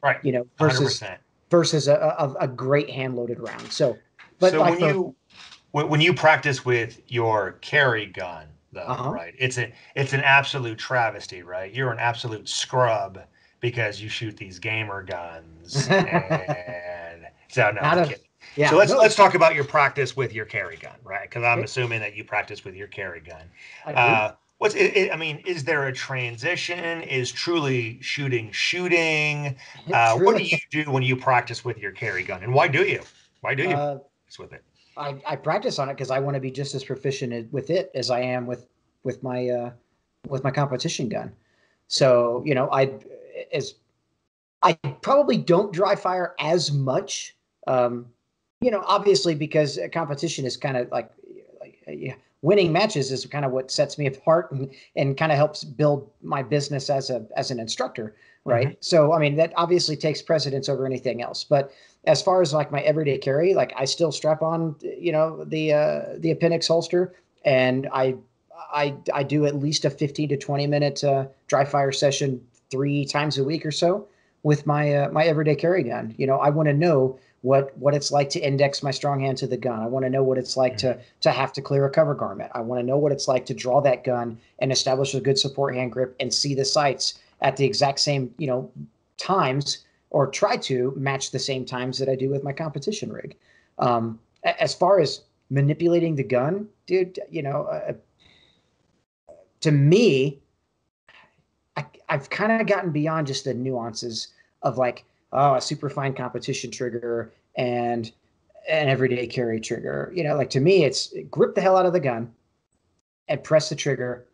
Right. You know, versus 100%. versus a, a, a great hand loaded round. So, but so like when for, you when you practice with your carry gun, though, uh-huh. right? It's a it's an absolute travesty, right? You're an absolute scrub because you shoot these gamer guns. and so no, I'm kidding. Yeah, so let's no, let's talk about your practice with your carry gun, right? Because I'm assuming that you practice with your carry gun. Uh, What's it, it, I mean, is there a transition? Is truly shooting shooting? Uh, what do you do when you practice with your carry gun, and why do you? Why do you uh, practice with it? I, I practice on it because I want to be just as proficient with it as I am with with my uh, with my competition gun. So you know, I as I probably don't dry fire as much. Um, you know, obviously because competition is kind of like, like yeah, winning matches is kind of what sets me apart and, and kind of helps build my business as a as an instructor right mm-hmm. so i mean that obviously takes precedence over anything else but as far as like my everyday carry like i still strap on you know the uh the appendix holster and i i i do at least a 15 to 20 minute uh, dry fire session three times a week or so with my uh, my everyday carry gun you know i want to know what what it's like to index my strong hand to the gun. I want to know what it's like to to have to clear a cover garment. I want to know what it's like to draw that gun and establish a good support hand grip and see the sights at the exact same you know times or try to match the same times that I do with my competition rig. Um, as far as manipulating the gun, dude, you know, uh, to me, I, I've kind of gotten beyond just the nuances of like oh, a super fine competition trigger and an everyday carry trigger. You know, like to me, it's grip the hell out of the gun and press the trigger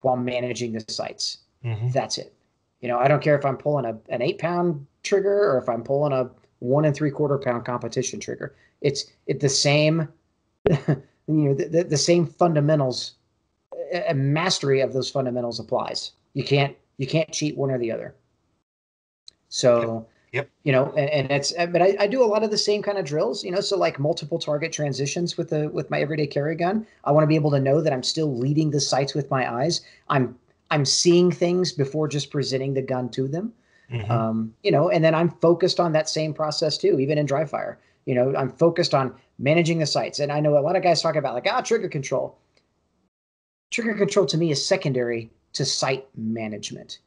while managing the sights. Mm-hmm. That's it. You know, I don't care if I'm pulling a, an eight pound trigger or if I'm pulling a one and three quarter pound competition trigger. It's it the same, you know, the, the, the same fundamentals. A mastery of those fundamentals applies. You can't you can't cheat one or the other. So Yep. You know, and, and it's but I, I do a lot of the same kind of drills, you know, so like multiple target transitions with the with my everyday carry gun. I want to be able to know that I'm still leading the sights with my eyes. I'm I'm seeing things before just presenting the gun to them. Mm-hmm. Um, you know, and then I'm focused on that same process too, even in dry fire. You know, I'm focused on managing the sights. And I know a lot of guys talk about like, ah, trigger control. Trigger control to me is secondary to sight management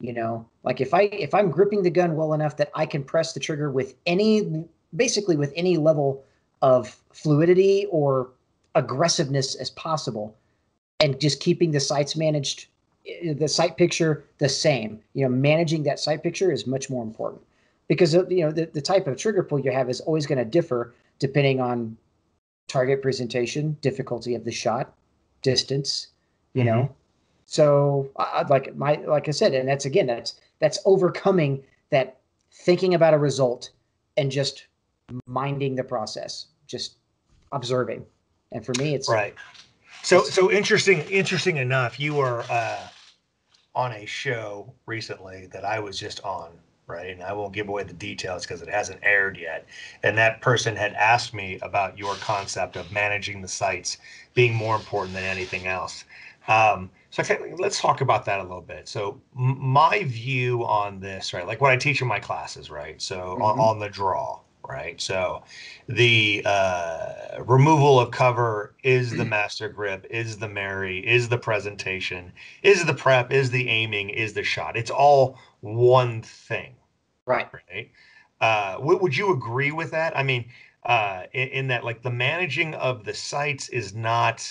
you know like if i if i'm gripping the gun well enough that i can press the trigger with any basically with any level of fluidity or aggressiveness as possible and just keeping the sights managed the sight picture the same you know managing that sight picture is much more important because you know the, the type of trigger pull you have is always going to differ depending on target presentation difficulty of the shot distance you mm-hmm. know so I'd like my like I said, and that's again that's that's overcoming that thinking about a result and just minding the process, just observing. And for me, it's right. So so interesting. Interesting enough, you are uh, on a show recently that I was just on, right? And I won't give away the details because it hasn't aired yet. And that person had asked me about your concept of managing the sights being more important than anything else. Um, so let's talk about that a little bit. So my view on this, right? Like what I teach in my classes, right? So mm-hmm. on, on, the draw, right? So the uh, removal of cover is the master grip, is the marry, is the presentation, is the prep, is the aiming, is the shot. It's all one thing, right? Right. Uh, would you agree with that? I mean, uh, in, in that, like the managing of the sights is not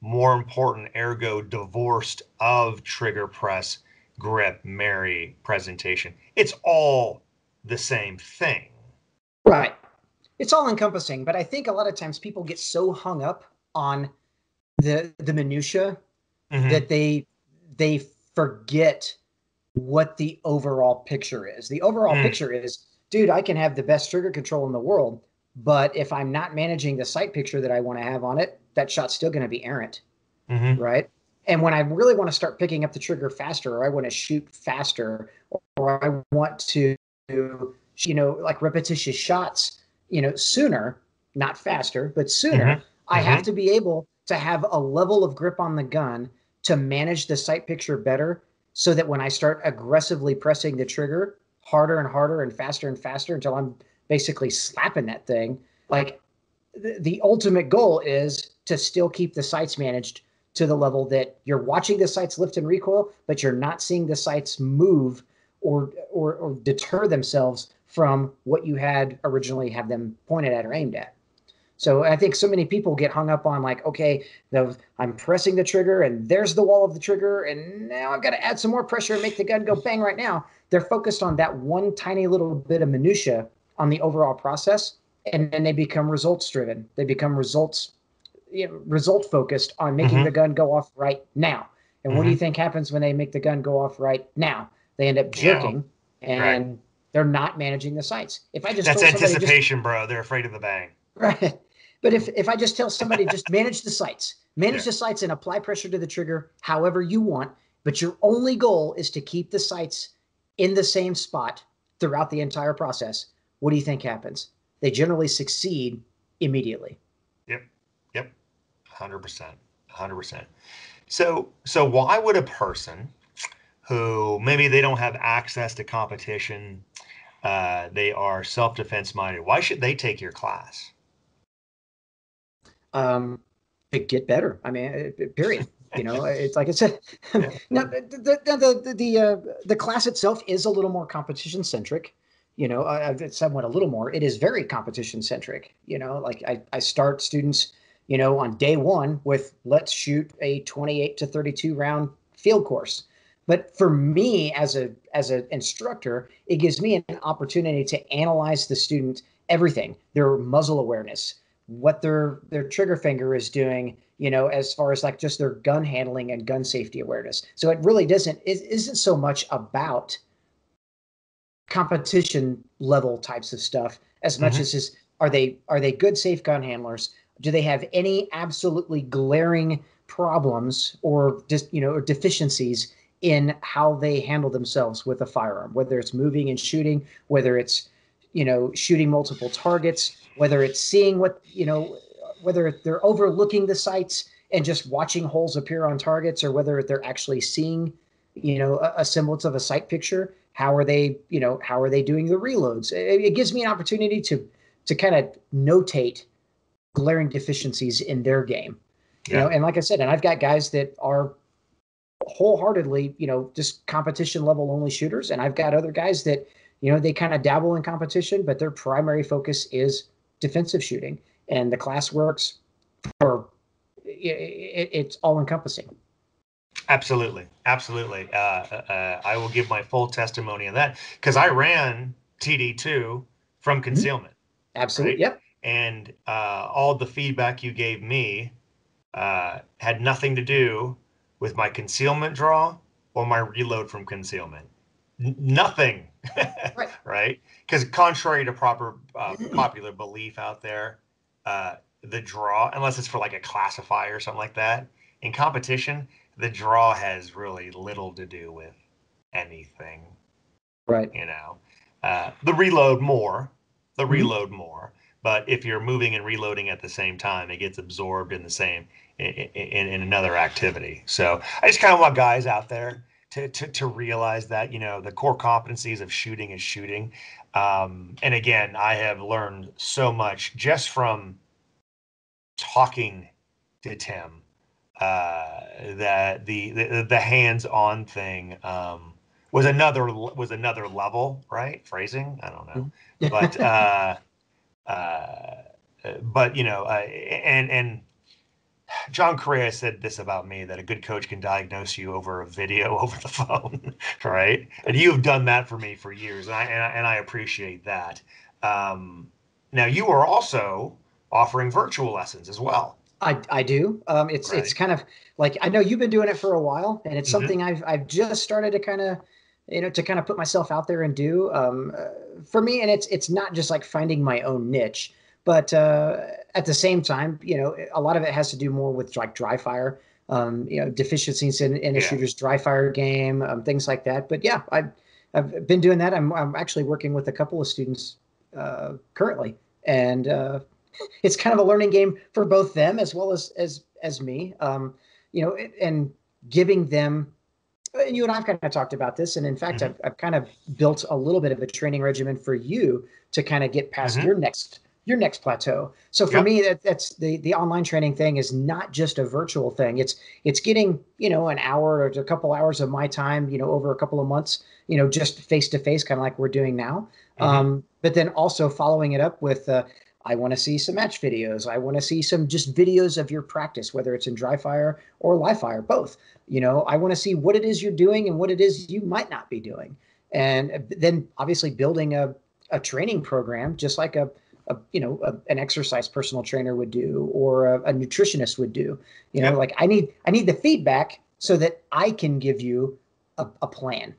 more important, ergo divorced of trigger press, grip, marry, presentation. It's all the same thing. Right. It's all encompassing, but I think a lot of times people get so hung up on the the minutia mm-hmm. that they they forget what the overall picture is. The overall mm. picture is, dude, I can have the best trigger control in the world, but if I'm not managing the sight picture that I want to have on it, that shot's still going to be errant, mm-hmm. right? And when I really want to start picking up the trigger faster, or I want to shoot faster, or I want to, you know, like repetitious shots, you know, sooner, not faster, but sooner, mm-hmm. I mm-hmm. have to be able to have a level of grip on the gun to manage the sight picture better so that when I start aggressively pressing the trigger harder and harder and faster and faster until I'm basically slapping that thing, like the, the ultimate goal is to still keep the sights managed to the level that you're watching the sights lift and recoil, but you're not seeing the sights move or, or, or deter themselves from what you had originally have them pointed at or aimed at. So I think so many people get hung up on like, okay, the, I'm pressing the trigger and there's the wall of the trigger, and now I've got to add some more pressure and make the gun go bang right now. They're focused on that one tiny little bit of minutia on the overall process, and then they become results driven. They become results, you know, result focused on making mm-hmm. the gun go off right now. And mm-hmm. what do you mm-hmm. think happens when they make the gun go off right now? They end up jerking, and right. They're not managing the sights. If I just that's anticipation, just, bro. They're afraid of the bang. Right. But if, if I just tell somebody just manage the sights, manage yeah. the sights and apply pressure to the trigger however you want, but your only goal is to keep the sights in the same spot throughout the entire process, what do you think happens? They generally succeed immediately. Yep. Yep. 100%. 100%. So so why would a person who maybe they don't have access to competition, uh, they are self-defense minded, why should they take your class? um, to get better. I mean, uh, period. You know, it's like I said. now, the the the the, uh, the class itself is a little more competition centric. You know, uh, somewhat a little more. It is very competition centric. You know, like I I start students, you know, on day one with let's shoot a 28 to 32 round field course. But for me as a as an instructor, it gives me an opportunity to analyze the student everything, their muzzle awareness, what their their trigger finger is doing you know as far as like just their gun handling and gun safety awareness so it really doesn't it isn't so much about competition level types of stuff as much mm-hmm. as is are they are they good safe gun handlers do they have any absolutely glaring problems or just you know or deficiencies in how they handle themselves with a firearm whether it's moving and shooting whether it's you know shooting multiple targets whether it's seeing what you know whether they're overlooking the sights and just watching holes appear on targets or whether they're actually seeing you know a, a semblance of a sight picture how are they you know how are they doing the reloads? It, it gives me an opportunity to to kind of notate glaring deficiencies in their game. You know and like i said and i've got guys that are wholeheartedly you know just competition level only shooters and i've got other guys that you know they kind of dabble in competition but their primary focus is defensive shooting, and the class works for it, it's all encompassing. Absolutely, absolutely. Uh, uh, I will give my full testimony on that because I ran TD two from mm-hmm. concealment. Mm-hmm. Absolutely. Right? Yep. And uh, all the feedback you gave me uh, had nothing to do with my concealment draw or my reload from concealment. N- nothing right? Because contrary to proper uh, popular belief out there, uh, the draw, unless it's for like a classifier or something like that, in competition, the draw has really little to do with anything. Right. You know, uh, the reload more, the mm-hmm. reload more. But if you're moving and reloading at the same time, it gets absorbed in the same in, in, in another activity. So I just kind of want guys out there to, to, to realize that you know the core competencies of shooting is shooting um, and again i have learned so much just from talking to tim uh, that the, the the hands-on thing um, was another was another level right phrasing i don't know mm-hmm. but uh, uh, but you know uh, and and John Correia said this about me that a good coach can diagnose you over a video over the phone, right? And you have done that for me for years, and I and I, and I appreciate that. Um, now you are also offering virtual lessons as well. I, I do. Um, it's right. it's kind of like I know you've been doing it for a while, and it's mm-hmm. something I've I've just started to kind of you know to kind of put myself out there and do um, uh, for me. And it's it's not just like finding my own niche. But uh, at the same time, you know, a lot of it has to do more with like dry fire, um, you know, deficiencies in, in a yeah. shooter's dry fire game, um, things like that. But yeah, I've, I've been doing that. I'm, I'm actually working with a couple of students uh, currently, and uh, it's kind of a learning game for both them as well as as as me. Um, you know, and giving them and you and I've kind of talked about this, and in fact, mm-hmm. I've, I've kind of built a little bit of a training regimen for you to kind of get past mm-hmm. your next your next plateau. So for yep. me, that, that's the the online training thing is not just a virtual thing. It's it's getting you know an hour or a couple hours of my time, you know, over a couple of months, you know, just face to face, kind of like we're doing now. Mm-hmm. Um, but then also following it up with uh, I want to see some match videos. I want to see some just videos of your practice, whether it's in dry fire or live fire, both. You know, I want to see what it is you're doing and what it is you might not be doing. And then obviously building a, a training program, just like a, a you know, a, an exercise personal trainer would do or a, a nutritionist would do. You know, yep. like I need I need the feedback so that I can give you a, a plan.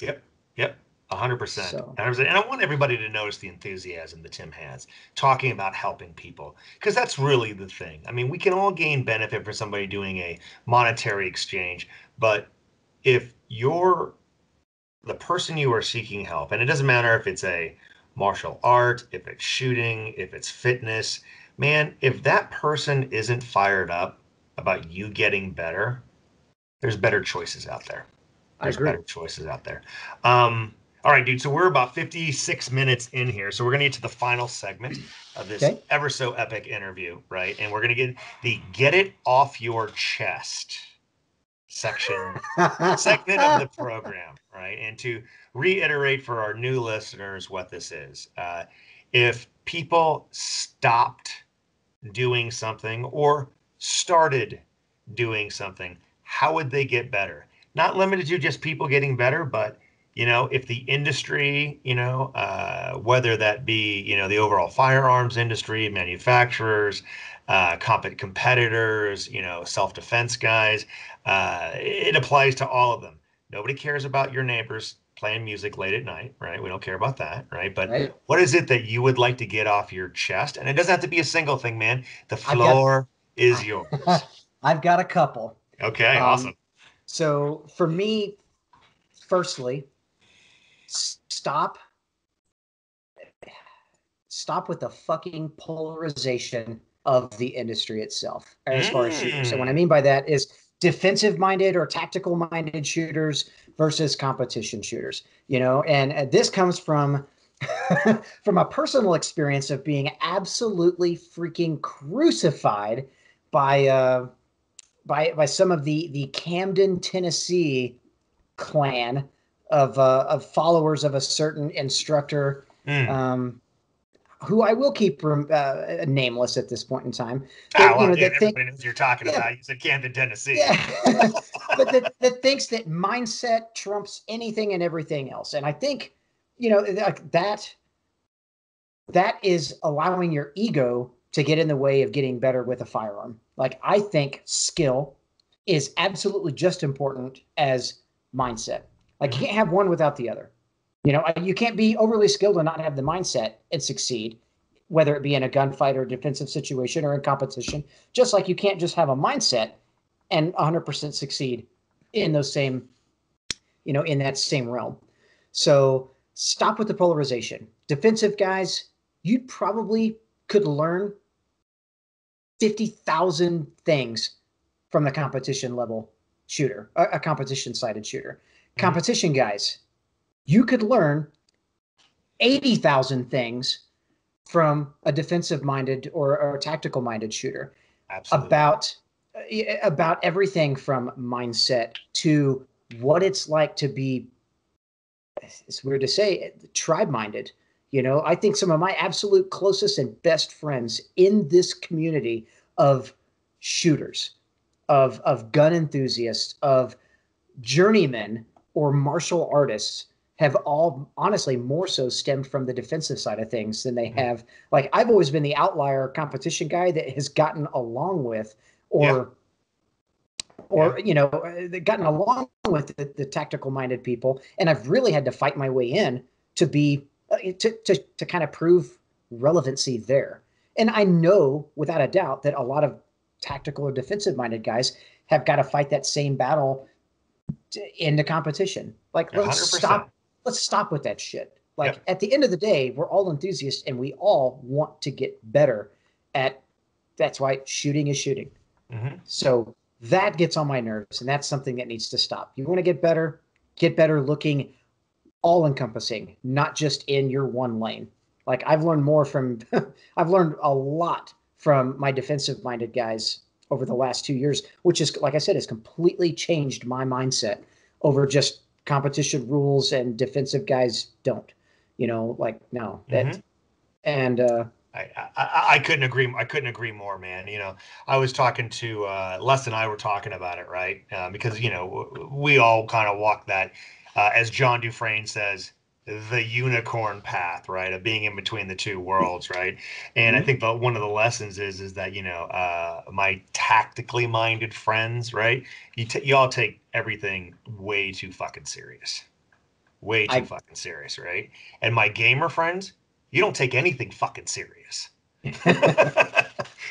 Yep. Yep hundred percent. And I want everybody to notice the enthusiasm that Tim has talking about helping people because that's really the thing. I mean, we can all gain benefit from somebody doing a monetary exchange, but if you're the person you are seeking help, and it doesn't matter if it's a martial art, if it's shooting, if it's fitness, man, if that person isn't fired up about you getting better, there's better choices out there. There's better choices out there. Um, all right, dude. So we're about 56 minutes in here. So we're going to get to the final segment of this okay. ever so epic interview, right? And we're going to get the get it off your chest section segment of the program, right? And to reiterate for our new listeners what this is. Uh, if people stopped doing something or started doing something, how would they get better? Not limited to just people getting better, but you know, if the industry, you know, uh, whether that be, you know, the overall firearms industry, manufacturers, uh, comp- competitors, you know, self defense guys, uh, it applies to all of them. Nobody cares about your neighbors playing music late at night, right? We don't care about that, right? But right. what is it that you would like to get off your chest? And it doesn't have to be a single thing, man. The floor got, is yours. I've got a couple. Okay, um, awesome. So for me, firstly, stop stop with the fucking polarization of the industry itself as far as shooters. So what I mm. mean by that is defensive minded or tactical minded shooters versus competition shooters. You know, and, and this comes from from a personal experience of being absolutely freaking crucified by uh by by some of the the Camden, Tennessee clan of uh, of followers of a certain instructor, mm. um, who I will keep uh, nameless at this point in time. That, oh, well, you know, dude, that think, knows you're talking yeah, about. You said Camden, Tennessee. Yeah. but that, that thinks that mindset trumps anything and everything else, and I think you know like that. That is allowing your ego to get in the way of getting better with a firearm. Like I think skill is absolutely just important as mindset. Like you can't have one without the other. You know, you can't be overly skilled and not have the mindset and succeed, whether it be in a gunfight or defensive situation or in competition. Just like you can't just have a mindset and 100% succeed in those same, you know, in that same realm. So stop with the polarization. Defensive guys, you probably could learn 50,000 things from the competition level shooter, a, competition sided shooter. Mm-hmm. competition guys, you could learn 80,000 things from a defensive minded or, or tactical minded shooter Absolutely. about about everything from mindset to what it's like to be it's weird to say tribe minded you know i think some of my absolute closest and best friends in this community of shooters of of gun enthusiasts of journeymen or martial artists have all honestly more so stemmed from the defensive side of things than they mm-hmm. have like I've always been the outlier competition guy that has gotten along with or. Or you know uh, gotten along with the, the, tactical minded people and I've really had to fight my way in to be uh, to, to to kind of prove relevancy there. And I know without a doubt that a lot of tactical or defensive minded guys have got to fight that same battle into competition. Like let's 100%. stop let's stop with that shit. Like yep. at the end of the day, we're all enthusiasts and we all want to get better at that's why shooting is shooting. Mm-hmm. So that gets on my nerves and that's something that needs to stop. You want to get better, get better looking all encompassing, not just in your one lane. Like I've learned more from I've learned a lot from my defensive minded guys over the last two years, which is, like I said, has completely changed my mindset over just competition rules and defensive guys don't. You know, like no that, mm-hmm. and uh, I, I, I couldn't agree. I couldn't agree more, man. You know, I was talking to uh, Les and I were talking about it, right? Uh, because you know we all kind of walk that, uh, as John Dufresne says, the unicorn path, right, of being in between the two worlds, right? And mm-hmm. I think the, one of the lessons is is that you know uh, my tactically minded friends, right? You t- you all take everything way too fucking serious, way too I, fucking serious, right? And my gamer friends you don't take anything fucking serious.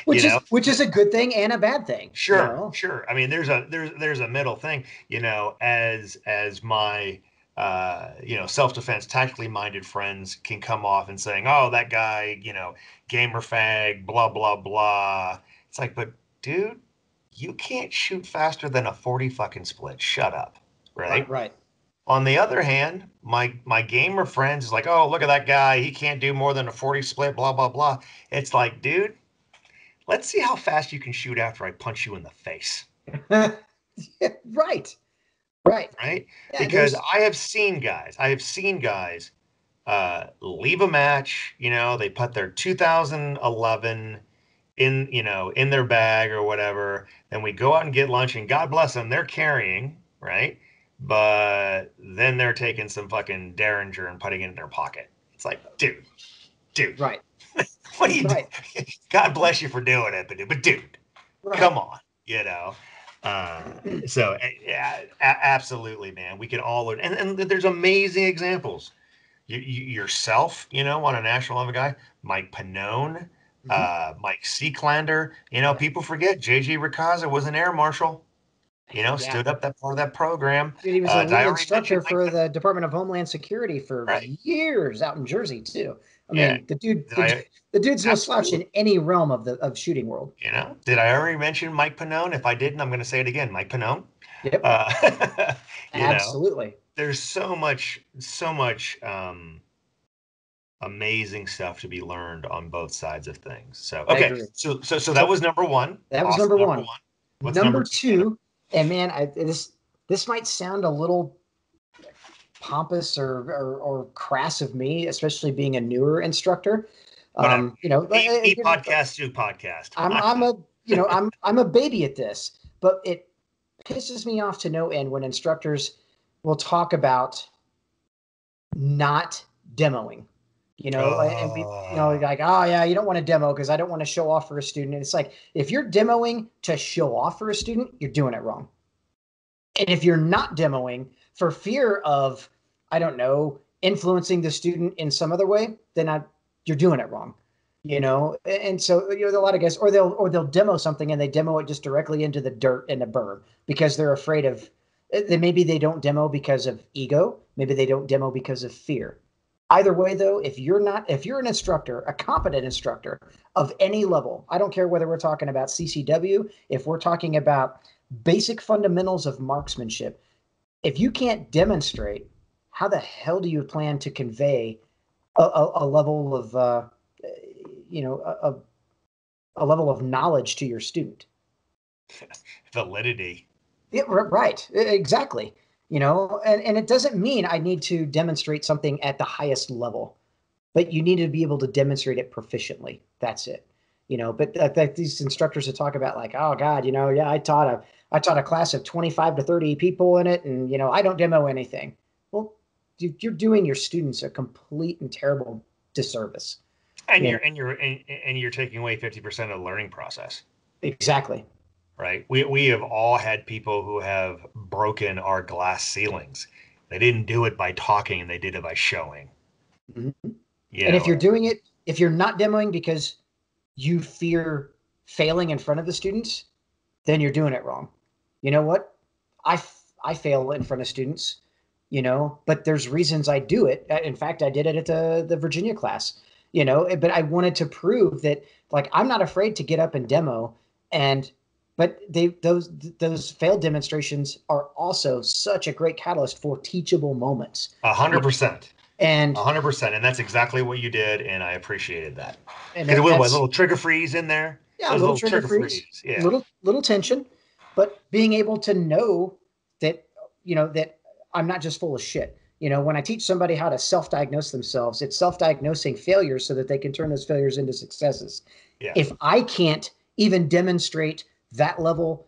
which is which is a good thing and a bad thing. Sure, you know? sure. I mean, there's a there's there's a middle thing. You know, as as my uh, you know self defense tactically minded friends can come off and saying, "Oh, that guy, you know, gamer fag, blah blah blah." It's like, but dude, you can't shoot faster than a forty fucking split. Shut up, right? Right. right. On the other hand, my my gamer friends is like, oh, look at that guy. He can't do more than a 40 split, blah, blah, blah. It's like, dude, let's see how fast you can shoot after I punch you in the face. yeah, right. Right. Right? Yeah, because there's... I have seen guys, I have seen guys uh, leave a match, you know, they put their 2011 in, you know, in their bag or whatever. Then we go out and get lunch and God bless them, they're carrying, right? But then they're taking some fucking Derringer and putting it in their pocket. It's like, dude, dude, right? what are you right. doing? God bless you for doing it, but dude, but dude, right. come on, you know. Uh, so yeah, absolutely, man. We can all learn, and, and there's amazing examples. You, you, yourself, you know, on a national level guy, Mike Pannone, mm-hmm. uh, Mike Seeklander. You know, people forget JJ Racaza was an air marshal you know, yeah. stood up that part of that program. he was uh, a lead instructor for like the Department of Homeland Security for right. years out in Jersey too. I yeah. mean, the dude, the, I, the, dude's no slouch in any realm of the of shooting world. You know, did I already mention Mike Pannone? If I didn't, I'm going to say it again. Mike Pannone. Yep. Uh, Absolutely. Know, there's so much, so much um, amazing stuff to be learned on both sides of things. So okay, so so so that was number one. That was awesome. number, number, one. one. Number, number, two and man, I, this this might sound a little pompous or, or, or crass of me, especially being a newer instructor. Um, you know, e, e podcast to podcast. I'm I'm a you know I'm I'm a baby at this, but it pisses me off to no end when instructors will talk about not demoing. You know, oh. and we, you know, oh. like, oh yeah, you don't want to demo because I don't want to show off for a student. And it's like if you're demoing to show off for a student, you're doing it wrong. And if you're not demoing for fear of, I don't know, influencing the student in some other way, then I, you're doing it wrong. You know, and so you know, a lot of guys, or they'll or they'll demo something and they demo it just directly into the dirt and the burn because they're afraid of. Eh, then maybe they don't demo because of ego. Maybe they don't demo because of fear Either way, though, if you're not, if you're an instructor, a competent instructor of any level, I don't care whether we're talking about CCW, if we're talking about basic fundamentals of marksmanship, if you can't demonstrate, how the hell do you plan to convey a, a, a level of, uh, you know, a, a level of knowledge to your student? Validity. Yeah, right. Exactly you know and, and it doesn't mean i need to demonstrate something at the highest level but you need to be able to demonstrate it proficiently. That's it. You know but that these instructors that talk about like oh god you know yeah i taught a i taught a class of 25 to 30 people in it and you know i don't demo anything. Well you're doing your students a complete and terrible disservice. And you're and you're and, and you're taking away 50% of the learning process. Exactly right? We, we have all had people who have broken our glass ceilings. They didn't do it by talking, they did it by showing. Mm-hmm. You and know, if you're doing it, if you're not demoing because you fear failing in front of the students, then you're doing it wrong. You know what? I, I fail in front of students, you know, but there's reasons I do it. In fact, I did it at the, the Virginia class, you know, but I wanted to prove that like I'm not afraid to get up and demo and but they those those failed demonstrations are also such a great catalyst for teachable moments. A hundred percent. And a hundred percent, and that's exactly what you did, and I appreciated that. And it was a little trigger freeze in there. Yeah, a little, little, trigger, trigger freeze, freeze. Yeah, little little tension, but being able to know that you know that I'm not just full of shit. You know, when I teach somebody how to self-diagnose themselves, it's self-diagnosing failures so that they can turn those failures into successes. Yeah. If I can't even demonstrate that level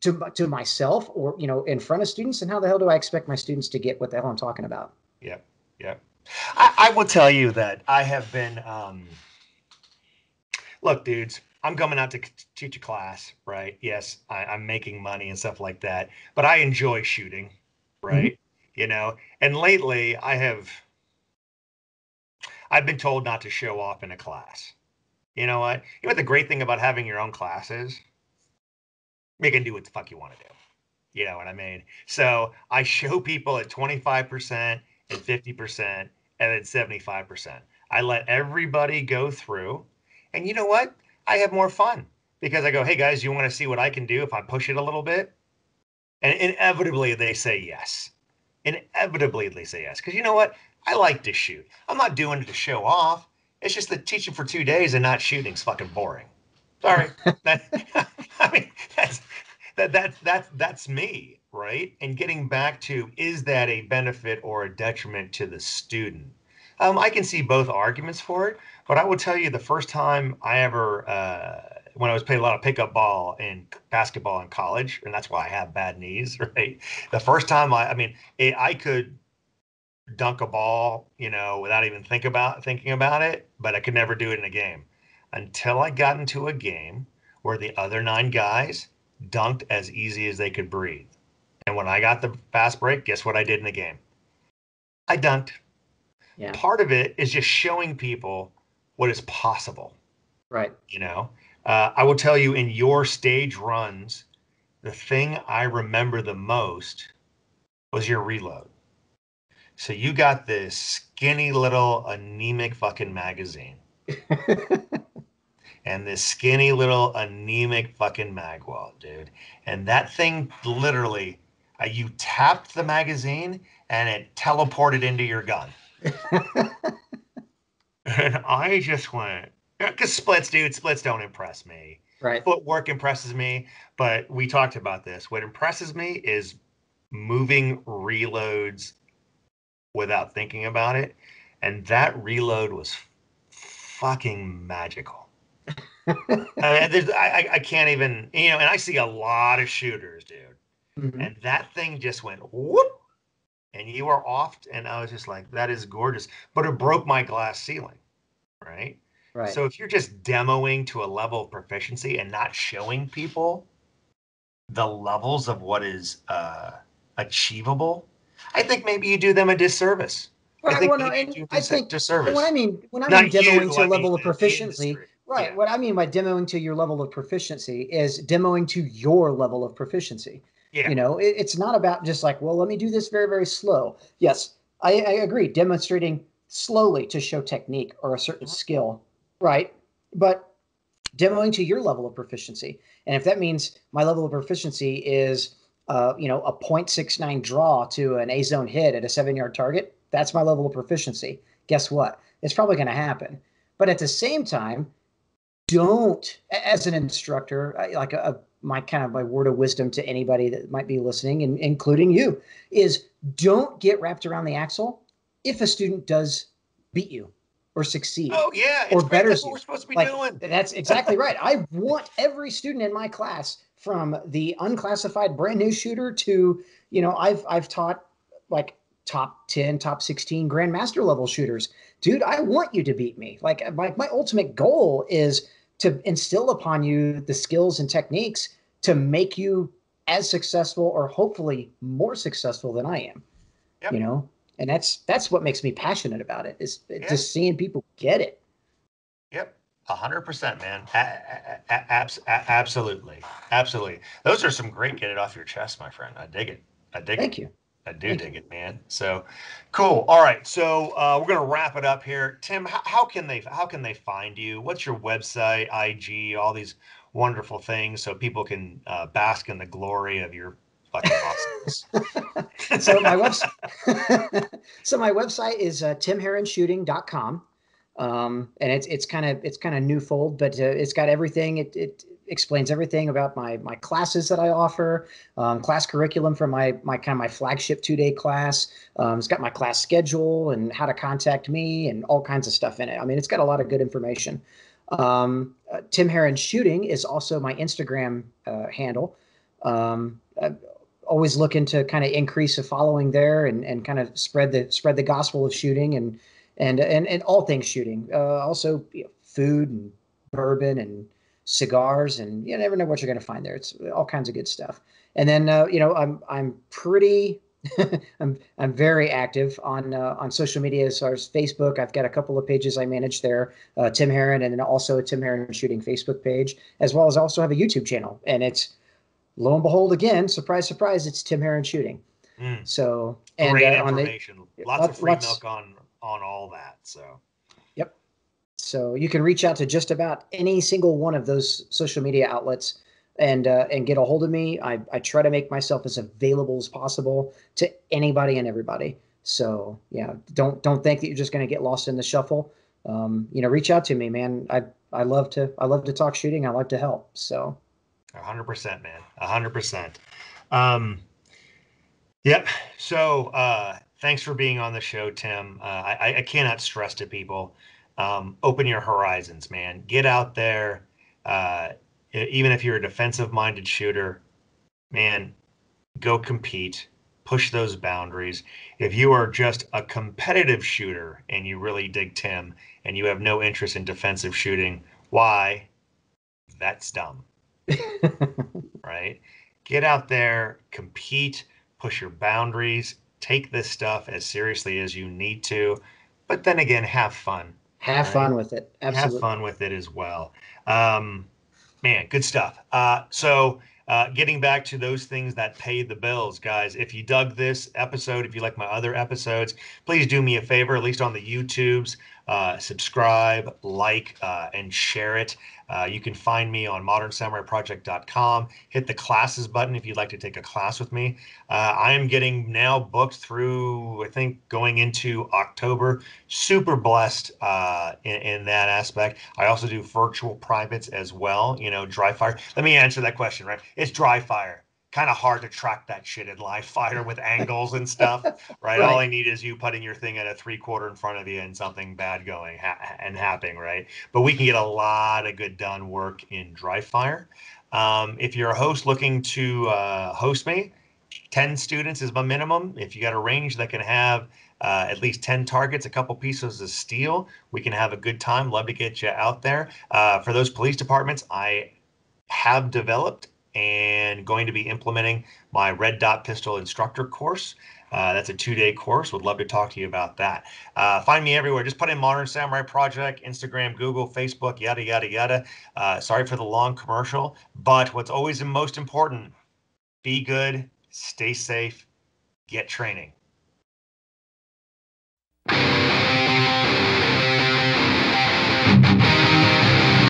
to to myself or you know in front of students, And how the hell do I expect my students to get what the hell I'm talking about? Yep. Yep. I, I will tell you that I have been. Um, look, dudes, I'm coming out to teach a class, right? Yes, I, am making money and stuff like that, but I enjoy shooting, mm-hmm. right? Mm-hmm. You know, and lately I have. I've been told not to show off in a class. You know what? You know what the great thing about having your own class is? You can do what the fuck you want to do. You know what I mean? So I show people at 25% and 50% and then 75%. I let everybody go through. And you know what? I have more fun because I go, hey guys, you want to see what I can do if I push it a little bit? And inevitably they say yes. Inevitably they say yes. Because you know what? I like to shoot. I'm not doing it to show off. It's just that teaching for two days and not shooting is fucking boring. Sorry. that, I mean, that's that that that that's me, right? And getting back to is that a benefit or a detriment to the student? Um, I can see both arguments for it, but I will tell you the first time I ever uh, when I was playing a lot of pickup ball and basketball in college, and that's why I have bad knees, right? The first time I, I mean, it, I could dunk a ball, you know, without even think about thinking about it, but I could never do it in a game until I got into a game where the other nine guys dunked as easy as they could breathe. And when I got the fast break, guess what I did in the game? I dunked. Yeah. Part of it is just showing people what is possible. Right. You know, uh, I will tell you in your stage runs, the thing I remember the most was your reload. So you got this skinny little anemic fucking magazine. and this skinny little anemic fucking magwell, dude. And that thing literally, uh, you tapped the magazine and it teleported into your gun. and I just went, because splits, dude, splits don't impress me. Right. Footwork impresses me, but we talked about this. What impresses me is moving reloads without thinking about it. And that reload was fucking magical. I, mean, I, I can't even, you know, and I see a lot of shooters, dude. Mm-hmm. And that thing just went whoop, and you are off. And I was just like, that is gorgeous. But it broke my glass ceiling, right? Right. So if you're just demoing to a level of proficiency and not showing people the levels of what is uh, achievable, I think maybe you do them a disservice. Right. I think, well, no, I think disservice. When I mean when I mean demoing you, to a level mean of proficiency, Right. Yeah. What I mean by demoing to your level of proficiency is demoing to your level of proficiency. Yeah. You know, it, it's not about just like, well, let me do this very, very slow. Yes, I, I agree. Demonstrating slowly to show technique or a certain mm-hmm. skill, right? But demoing to your level of proficiency. And if that means my level of proficiency is, uh, you know, a 0.69 draw to an A zone hit at a seven yard target, that's my level of proficiency. Guess what? It's probably going to happen. But at the same time, don't as an instructor like a, a, my kind of my word of wisdom to anybody that might be listening and including you is don't get wrapped around the axle if a student does beat you or succeed oh yeah or better that's what we're supposed to be like, doing. that's exactly right. I want every student in my class from the unclassified brand new shooter to you know i've i've taught like top 10 top 16 grandmaster level shooters dude i want you to beat me like my, my ultimate goal is to instill upon you the skills and techniques to make you as successful or hopefully more successful than I am. Yep. You know, and that's that's what makes me passionate about it is yeah. just seeing people get it. Yep. A hundred percent, man. A- a- a- absolutely, absolutely. Those are some great get it off your chest, my friend. I dig it. I dig Thank it. Thank you. I do dig it, man. So cool. All right. So uh, we're gonna wrap it up here. Tim, how, how, can they how can they find you? What's your website, IG, all these wonderful things, so people can uh, bask in the glory of your fucking awesomeness. so my website. so my website is uh, timherronshooting.com. Um, and it's it's kind of it's kind of new fold, but uh, it's got everything. It, it explains everything about my my classes that I offer, um, class curriculum for my my kind of my flagship two day class. Um, it's got my class schedule and how to contact me and all kinds of stuff in it. I mean, it's got a lot of good information. Um, uh, Tim Herron Shooting is also my Instagram uh, handle. Um, always looking to kind of increase a following there and, and kind of spread the spread the gospel of shooting and and and, and all things shooting. Uh, also, you know, food and bourbon and cigars, and you never know what you're going to find there. It's all kinds of good stuff. And then uh, you know, I'm I'm pretty. I'm I'm very active on uh, on social media as far as Facebook. I've got a couple of pages I manage there, uh, Tim Herron, and then also a Tim Herron Shooting Facebook page, as well as also have a YouTube channel. And it's lo and behold, again, surprise, surprise, it's Tim Herron Shooting. Mm. So and great uh, information, the, lots, lots, of free lots, milk on on all that. So so you can reach out to just about any single one of those social media outlets and uh, and get a hold of me. I, I try to make myself as available as possible to anybody and everybody. So yeah, don't don't think that you're just going to get lost in the shuffle. Um, you know, reach out to me, man. I I love to I love to talk shooting. I like to help. So, hundred percent, man. hundred percent. Um, yep. So uh, thanks for being on the show, Tim. Uh, I I cannot stress to people um, open your horizons, man. Get out there. Uh, even if you're a defensive minded shooter, man, go compete, push those boundaries. If you are just a competitive shooter and you really dig Tim and you have no interest in defensive shooting, why? That's dumb. right? Get out there, compete, push your boundaries, take this stuff as seriously as you need to, but then again, have fun have fun with it. Absolutely. Have fun with it as well. Um, man, good stuff. Uh, so, uh, getting back to those things that pay the bills, guys. If you dug this episode, if you like my other episodes, please do me a favor, at least on the YouTubes, uh, subscribe, like, uh, and share it. Uh, you can find me on modernsamuraiproject.com. Hit the classes button if you'd like to take a class with me. Uh, I am getting now booked through, I think, going into October. Super blessed uh, in, in, that aspect. I also do virtual privates as well, you know, dry fire. Let me answer that question, right? It's dry fire kind of hard to track that shit in live fire with angles and stuff, right? right? All I need is you putting your thing at a three quarter in front of you and something bad going ha- and happening, right? But we can get a lot of good done work in dry fire. Um, if you're a host looking to uh, host me, 10 students is my minimum. If you got a range that can have uh, at least 10 targets, a couple pieces of steel, we can have a good time. Love to get you out there. Uh, for those police departments, I have developed and going to be implementing my red dot pistol instructor course. Uh, that's a two day course. Would love to talk to you about that. Uh, find me everywhere. Just put in Modern Samurai Project, Instagram, Google, Facebook, yada, yada, yada. Uh, sorry for the long commercial, but what's always the most important be good, stay safe, get training.